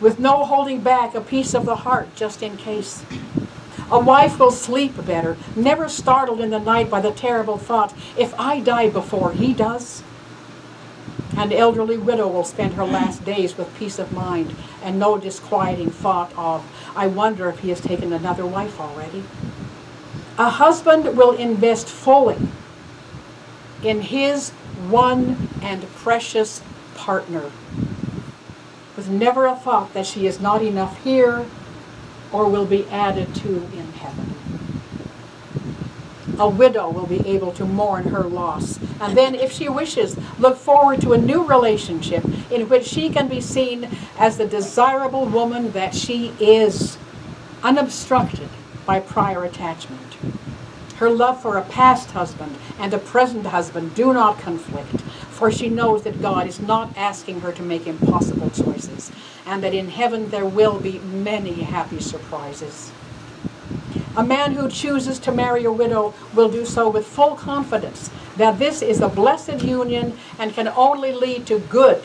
with no holding back a piece of the heart just in case. A wife will sleep better, never startled in the night by the terrible thought, if I die before he does. An elderly widow will spend her last days with peace of mind and no disquieting thought of, I wonder if he has taken another wife already. A husband will invest fully in his one and precious partner with never a thought that she is not enough here or will be added to in heaven. A widow will be able to mourn her loss, and then, if she wishes, look forward to a new relationship in which she can be seen as the desirable woman that she is, unobstructed by prior attachment. Her love for a past husband and a present husband do not conflict, for she knows that God is not asking her to make impossible choices, and that in heaven there will be many happy surprises. A man who chooses to marry a widow will do so with full confidence that this is a blessed union and can only lead to good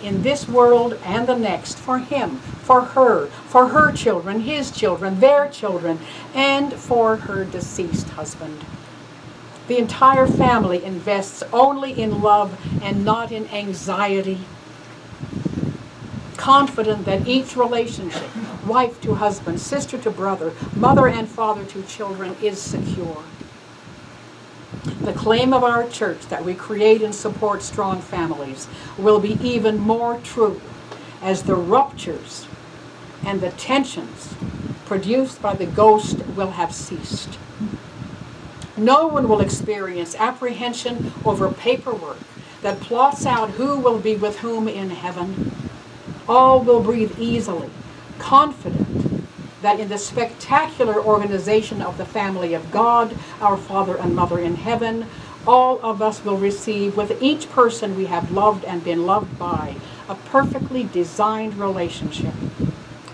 in this world and the next for him, for her, for her children, his children, their children, and for her deceased husband. The entire family invests only in love and not in anxiety. Confident that each relationship, wife to husband, sister to brother, mother and father to children, is secure. The claim of our church that we create and support strong families will be even more true as the ruptures and the tensions produced by the ghost will have ceased. No one will experience apprehension over paperwork that plots out who will be with whom in heaven. All will breathe easily, confident that in the spectacular organization of the family of God, our Father and Mother in heaven, all of us will receive with each person we have loved and been loved by a perfectly designed relationship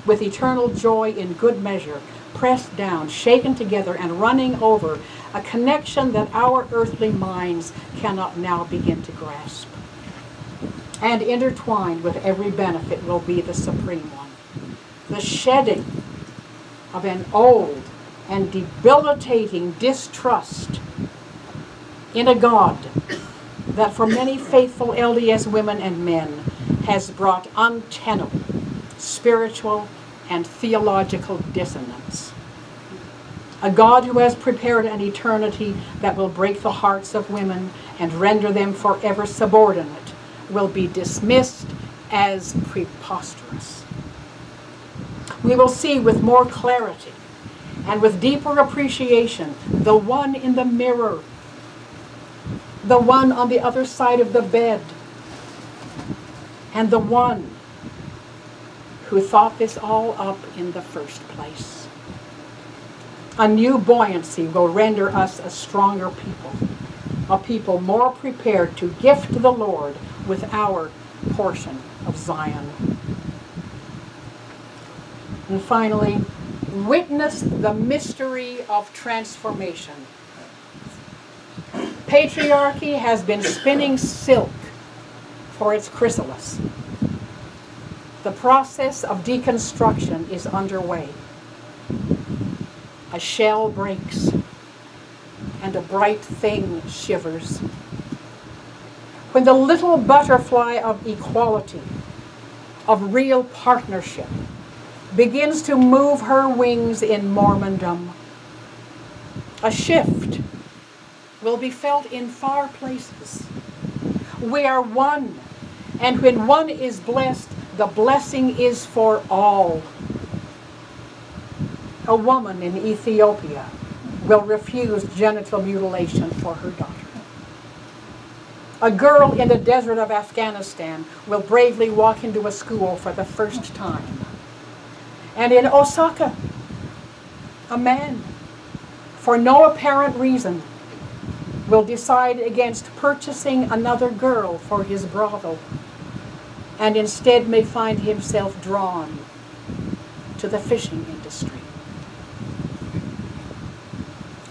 with eternal joy in good measure, pressed down, shaken together, and running over, a connection that our earthly minds cannot now begin to grasp. And intertwined with every benefit will be the supreme one. The shedding of an old and debilitating distrust in a God that for many faithful LDS women and men has brought untenable spiritual and theological dissonance. A God who has prepared an eternity that will break the hearts of women and render them forever subordinate will be dismissed as preposterous. We will see with more clarity and with deeper appreciation the one in the mirror, the one on the other side of the bed, and the one who thought this all up in the first place. A new buoyancy will render us a stronger people, a people more prepared to gift the Lord with our portion of Zion. And finally, witness the mystery of transformation. Patriarchy has been spinning silk for its chrysalis. The process of deconstruction is underway a shell breaks and a bright thing shivers. When the little butterfly of equality, of real partnership, begins to move her wings in Mormondom, A shift will be felt in far places. We are one, and when one is blessed, the blessing is for all. A woman in Ethiopia will refuse genital mutilation for her daughter. A girl in the desert of Afghanistan will bravely walk into a school for the first time. And in Osaka, a man, for no apparent reason, will decide against purchasing another girl for his brothel and instead may find himself drawn to the fishing industry.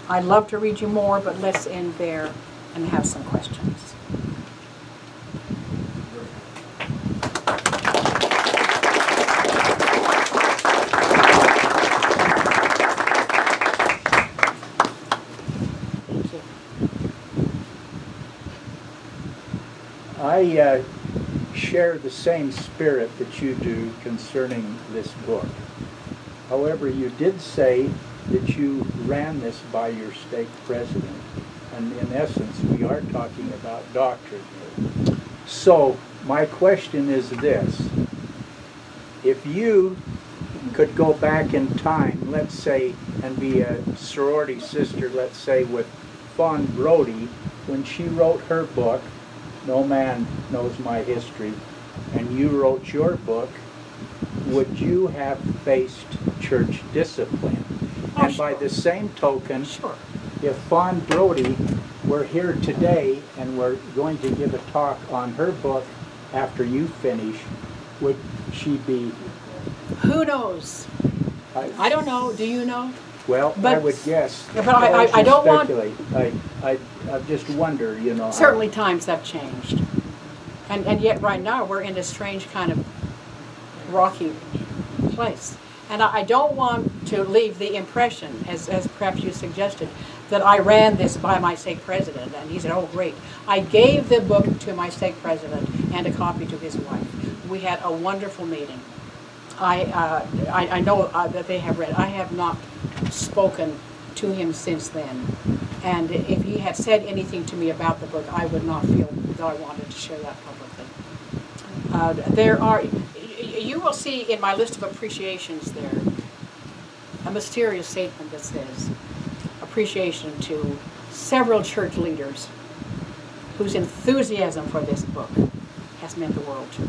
I'd love to read you more, but let's end there and have some questions. Thank you. Uh, share the same spirit that you do concerning this book. However, you did say that you ran this by your stake president. And in essence, we are talking about doctrine here. So, my question is this. If you could go back in time, let's say, and be a sorority sister, let's say, with Fawn Brodie, when she wrote her book, No Man Knows My History, and you wrote your book, would you have faced church discipline? Oh, And by the same token, Sure. if Fawn Brodie were here today and were going to give a talk on her book after you finish, would she be? Who knows? I don't know. Do you know? Well, I would guess. Yeah, but I- I- I don't want- speculate. I, I, I just wonder, you know. how- Certainly times have changed. And, and yet right now we're in a strange kind of rocky place. And I, I don't want to leave the impression, as, as perhaps you suggested, that I ran this by my stake president. And he said, oh, great. I gave the book to my stake president and a copy to his wife. We had a wonderful meeting. I, uh, I, I know uh, that they have read. I have not spoken to him since then. And if he had said anything to me about the book, I would not feel that I wanted to share that publicly. Uh, there are, you will see in my list of appreciations there a mysterious statement that says appreciation to several church leaders whose enthusiasm for this book has meant the world to me.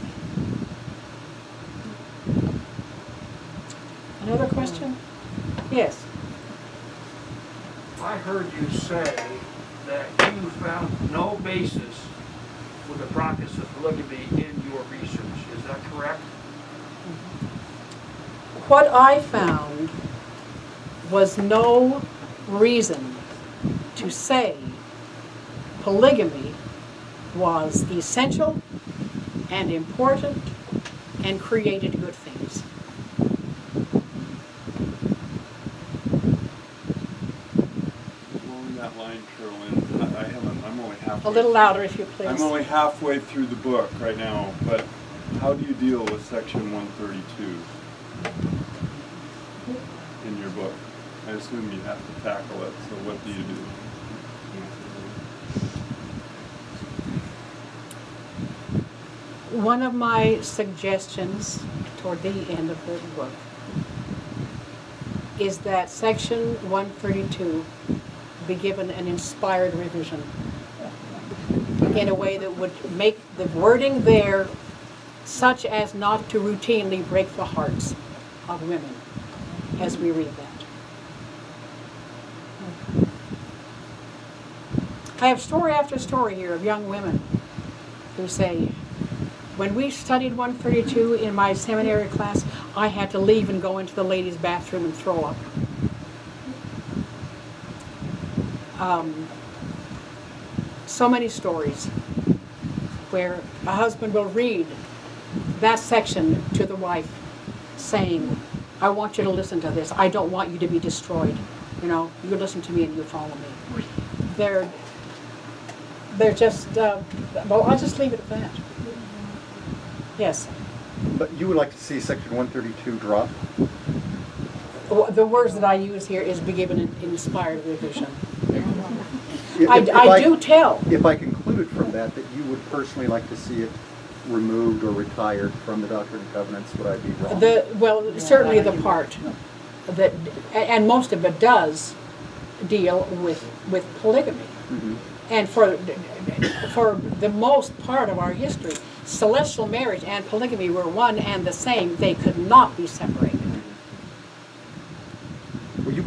Another question? Yes. I heard you say that you found no basis for the practice of polygamy in your research. Is that correct? Mm-hmm. What I found was no reason to say polygamy was essential and important and created good things. Along that line, Carol Lynn, I I haven't, I'm only halfway. A little louder if you please. I'm only halfway through the book right now, but how do you deal with section one thirty-two in your book? I assume you have to tackle it, so what do you do? One of my suggestions toward the end of the book is that section 132 be given an inspired revision in a way that would make the wording there such as not to routinely break the hearts of women as we read that. I have story after story here of young women who say, when we studied 132 in my seminary class, I had to leave and go into the ladies' bathroom and throw up. Um, so many stories where a husband will read that section to the wife saying, I want you to listen to this. I don't want you to be destroyed. You know, you listen to me and you follow me. They're, they're just, uh, well, I'll just leave it at that. Yes. But you would like to see section one thirty-two drop? the words that I use here is be given an inspired revision. If- I, if I do tell, If I concluded from that that you would personally like to see it removed or retired from the Doctrine and Covenants, would I be wrong? the, well, certainly the part that, and most of it does deal with, with polygamy. Mhm. And for, for the most part of our history, celestial marriage and polygamy were one and the same. They could not be separated.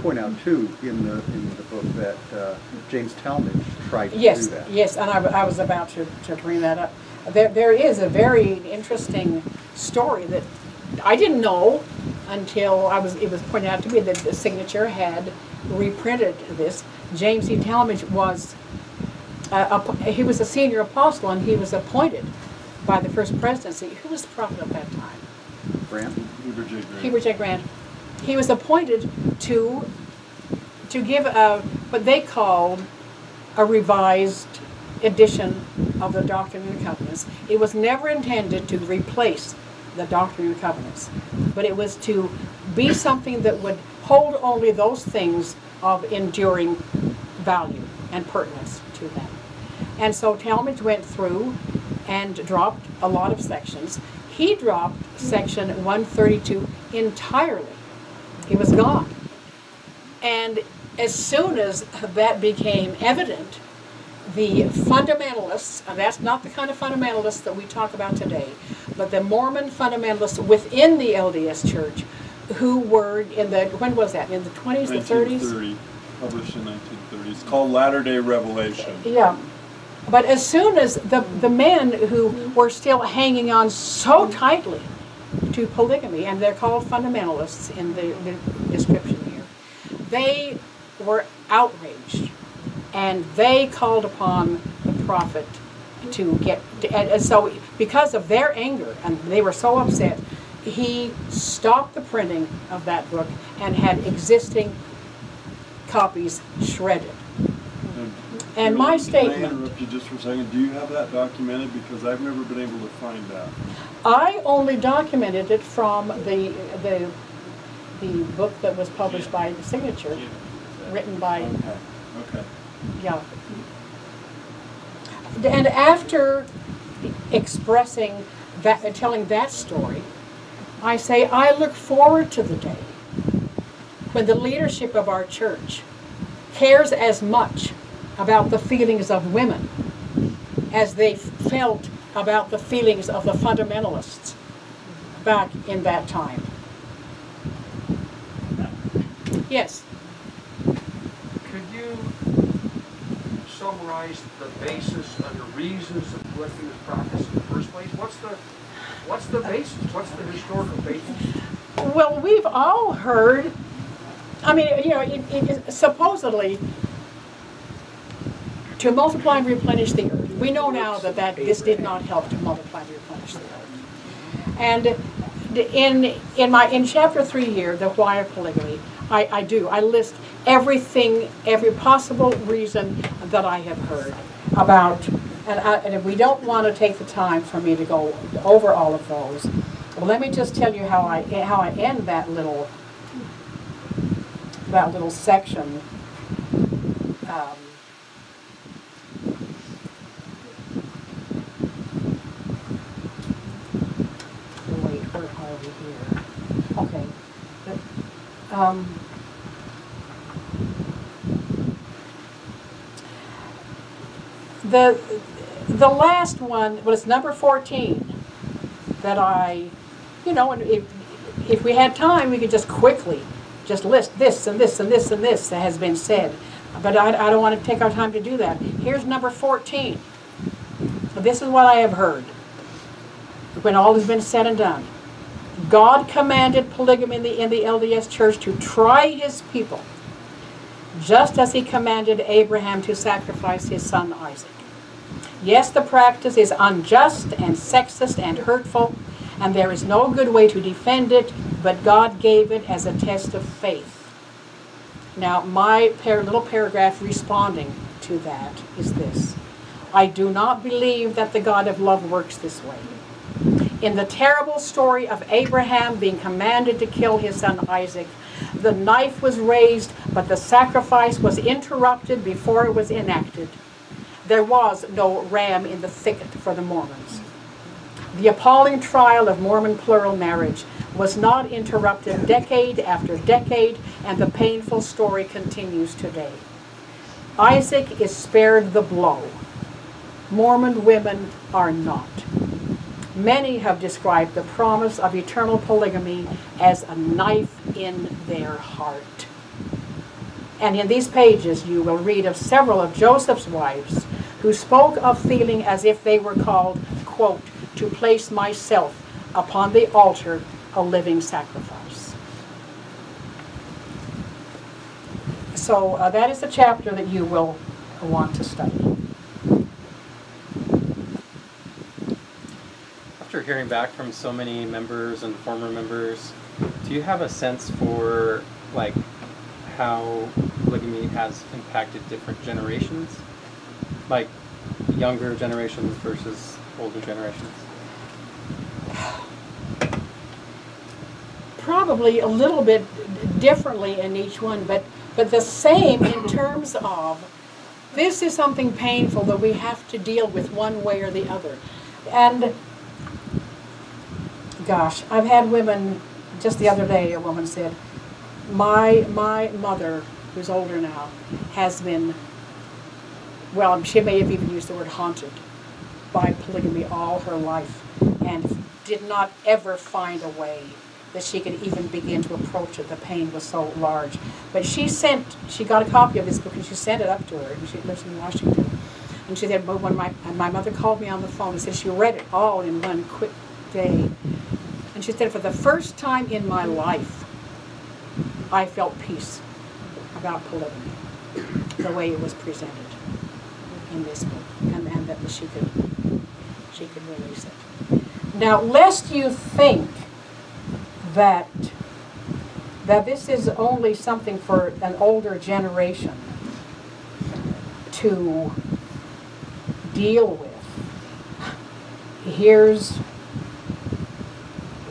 Well, point out too, in the, in the book that uh, James Talmage tried to do that. yes, and I, w- I was about to, to bring that up. There, there is a very interesting story that I didn't know until I was, it was pointed out to me that the signature had reprinted this. James E. Talmage was, uh, a, he was a senior apostle and he was appointed by the first presidency. Who was the prophet at that time? Grant? Heber J. Grant. Heber J. Grant. He was appointed to to give a what they called a revised edition of the Doctrine and Covenants. It was never intended to replace the Doctrine and Covenants, but it was to be something that would hold only those things of enduring value and pertinence to them. And so Talmage went through and dropped a lot of sections. He dropped section 132 entirely. It was gone. And as soon as that became evident, the fundamentalists, and that's not the kind of fundamentalists that we talk about today, but the Mormon fundamentalists within the LDS Church, who were in the, when was that, in the 20s, the 30s? 1930, published in 1930. It's called Latter-day Revelation. Yeah. But as soon as the, the men who were still hanging on so tightly to polygamy, and they're called fundamentalists in the, the description here, they were outraged. And they called upon the prophet to get, to, and, and so because of their anger, and they were so upset, he stopped the printing of that book and had existing copies shredded. And my Can I statement- interrupt you just for a second? Do you have that documented? Because I've never been able to find that. I only documented it from the, the, the book that was published by the signature, written by, Okay, okay. yeah. And after expressing that, telling that story, I say, I look forward to the day when the leadership of our church cares as much about the feelings of women as they felt about the feelings of the fundamentalists back in that time. Yes. Could you summarize the basis and the reasons of what he was practicing in the first place? What's the, what's the basis? What's the historical basis? Well, we've all heard. I mean, you know, it, it supposedly to multiply and replenish the earth. We know now that, that this did not help to multiply and replenish the earth. And in in my in chapter three here, the why of polygamy, I, I do I list everything, every possible reason that I have heard about. And, I, and if we don't want to take the time for me to go over all of those, well, let me just tell you how I how I end that little that little section. Um, wait, where are we here? Okay. The- Um, the the last one was number fourteen that I, you know, and if, if we had time, we could just quickly just list this and this and this and this that has been said. But I, I don't want to take our time to do that. Here's number 14. This is what I have heard when all has been said and done. God commanded polygamy in the, in the LDS church to try his people, just as he commanded Abraham to sacrifice his son Isaac. Yes, the practice is unjust and sexist and hurtful, and there is no good way to defend it, but God gave it as a test of faith. Now, my par- little paragraph responding to that is this I do not believe that the God of love works this way. In the terrible story of Abraham being commanded to kill his son Isaac, The knife was raised, but the sacrifice was interrupted before it was enacted. There was no ram in the thicket for the Mormons. The appalling trial of Mormon plural marriage was not interrupted decade after decade, and the painful story continues today. Isaac is spared the blow. Mormon women are not. Many have described the promise of eternal polygamy as a knife in their heart. And in these pages, you will read of several of Joseph's wives who spoke of feeling as if they were called, quote, to place myself upon the altar a living sacrifice. So uh, that is the chapter that you will want to study. After hearing back from so many members and former members, do you have a sense for like how polygamy has impacted different generations? Like younger generations versus older generations? probably a little bit differently in each one, but, but the same in terms of this is something painful that we have to deal with one way or the other. And gosh, I've had women, just the other day, a woman said, my, my mother, who's older now, has been, well, she may have even used the word haunted by polygamy all her life and did not ever find a way that she could even begin to approach it. The pain was so large. But she sent, she got a copy of this book and she sent it up to her. And she lives in Washington. And she said, but when my, my mother called me on the phone and said she read it all in one quick day. And she said, for the first time in my life, I felt peace about polygamy, the way it was presented in this book, and, and that she could, she could release it. Now, lest you think that that this is only something for an older generation to deal with. Here's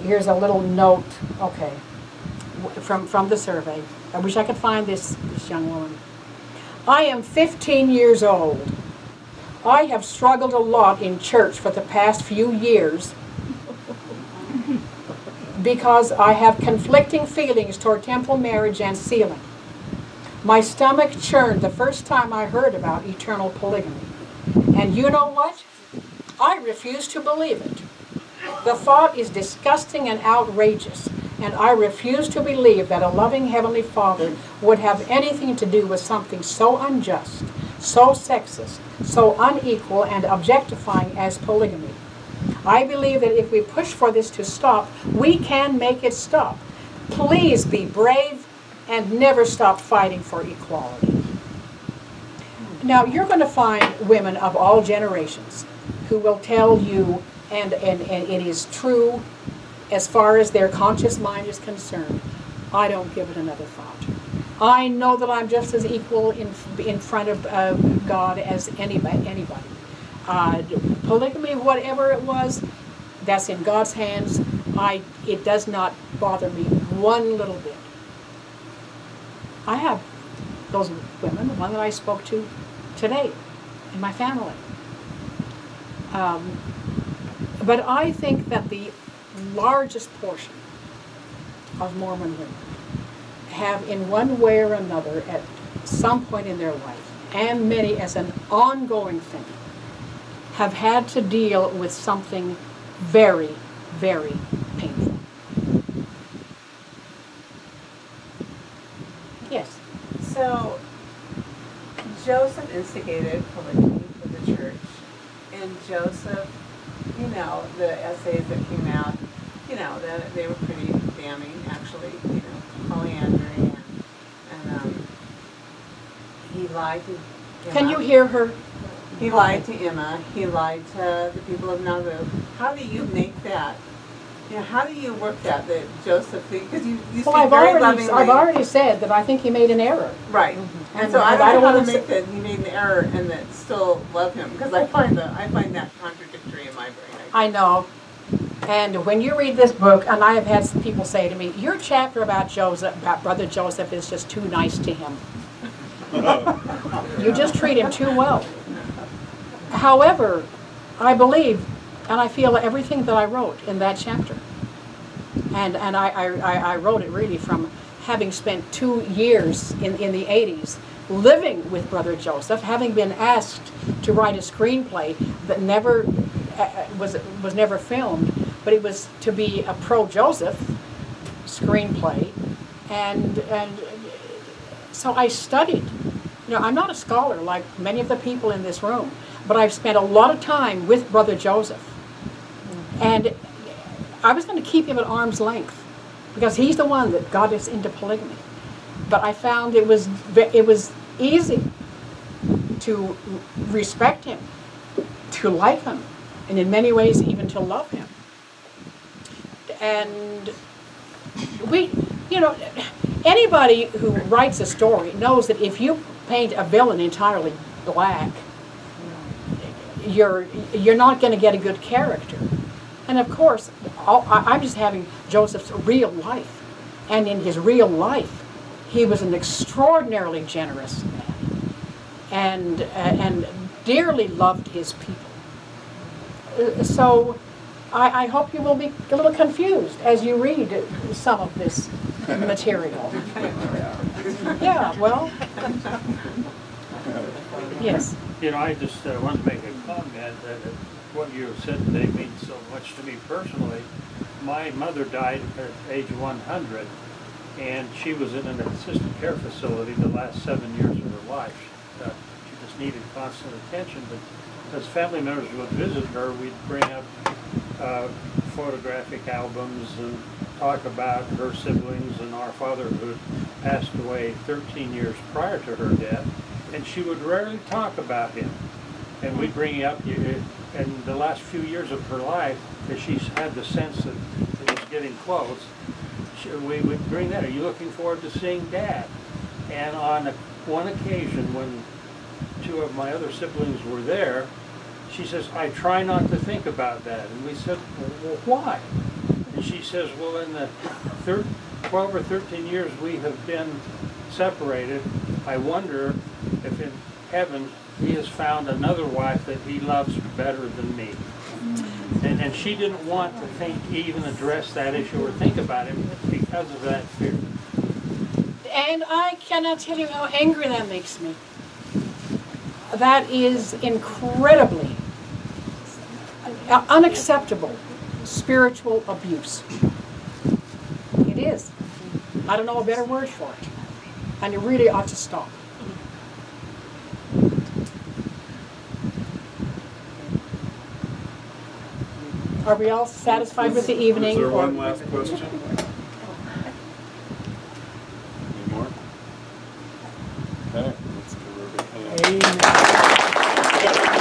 here's a little note, okay, from from the survey. I wish I could find this this young woman. I am 15 years old. I have struggled a lot in church for the past few years because I have conflicting feelings toward temple marriage and sealing. My stomach churned the first time I heard about eternal polygamy. And you know what? I refuse to believe it. The thought is disgusting and outrageous, and I refuse to believe that a loving Heavenly Father would have anything to do with something so unjust, so sexist, so unequal and objectifying as polygamy. I believe that if we push for this to stop, we can make it stop. Please be brave and never stop fighting for equality. Now, you're going to find women of all generations who will tell you, and, and, and it is true as far as their conscious mind is concerned, I don't give it another thought. I know that I'm just as equal in, in front of uh, God as anybody. anybody. Uh, polygamy, whatever it was, that's in God's hands. I, it does not bother me one little bit. I have those women, the one that I spoke to today in my family. Um, but I think that the largest portion of Mormon women have, in one way or another, at some point in their life, and many as an ongoing thing, have had to deal with something very, very painful. Yes. So, Joseph instigated polygamy for the church, and Joseph, the essays that came out, you know, that they were pretty damning, actually. You know, polyandry, and, and um, he lied to. Can you hear her? He lied to Emma. He lied to the people of Nauvoo. How do you make that? You know, how do you work that? That Joseph, because you, you Well, I've very already. I've already said that I think he made an error. Right. And- And so I don't I know how to make that he made an error and that still love him because I find the I find that contradictory in my brain. I know. And when you read this book, and I have had people say to me, your chapter about Joseph, about brother Joseph is just too nice to him. You just treat him too well. However, I believe and I feel everything that I wrote in that chapter. And, and I, I, I wrote it really from having spent two years in, in the 80s living with Brother Joseph, having been asked to write a screenplay that never uh, was, was never filmed, but it was to be a pro-Joseph screenplay. And, and so I studied. You know, I'm not a scholar like many of the people in this room, but I've spent a lot of time with Brother Joseph. And I was going to keep him at arm's length because he's the one that got us into polygamy. But I found it was it was easy to respect him, to like him, and in many ways even to love him. And we, you know, anybody who writes a story knows that if you paint a villain entirely black, you're you're not going to get a good character. And of course, I, I'm just having Joseph's real life, and in his real life, he was an extraordinarily generous man, and uh, and dearly loved his people. Uh, so, I, I hope you will be a little confused as you read some of this material. Yeah, well, yes. You know, I just uh, want to make a comment that uh, what you have said today means so much to me personally. My mother died at age 100, and she was in an assisted care facility the last seven years of her life. Uh, she just needed constant attention, but as family members would visit her, we'd bring up uh, photographic albums and talk about her siblings and our father who passed away 13 years prior to her death, and she would rarely talk about him. And we'd mm-hmm. bring up, you, in the last few years of her life, as she's had the sense that it was getting close, she, we would bring that. Are you looking forward to seeing Dad? And on a, one occasion, when two of my other siblings were there, she says, I try not to think about that. And we said, well, why? And she says, well, in the thir 12 or 13 years we have been separated, I wonder if in heaven he has found another wife that he loves better than me. And, and she didn't want to think, even address that issue or think about it because of that fear. And I cannot tell you how angry that makes me. That is incredibly unacceptable spiritual abuse. It is. I don't know a better word for it. And it really ought to stop. Are we all satisfied with the evening? Is there one last question? Any more? Okay, Amen.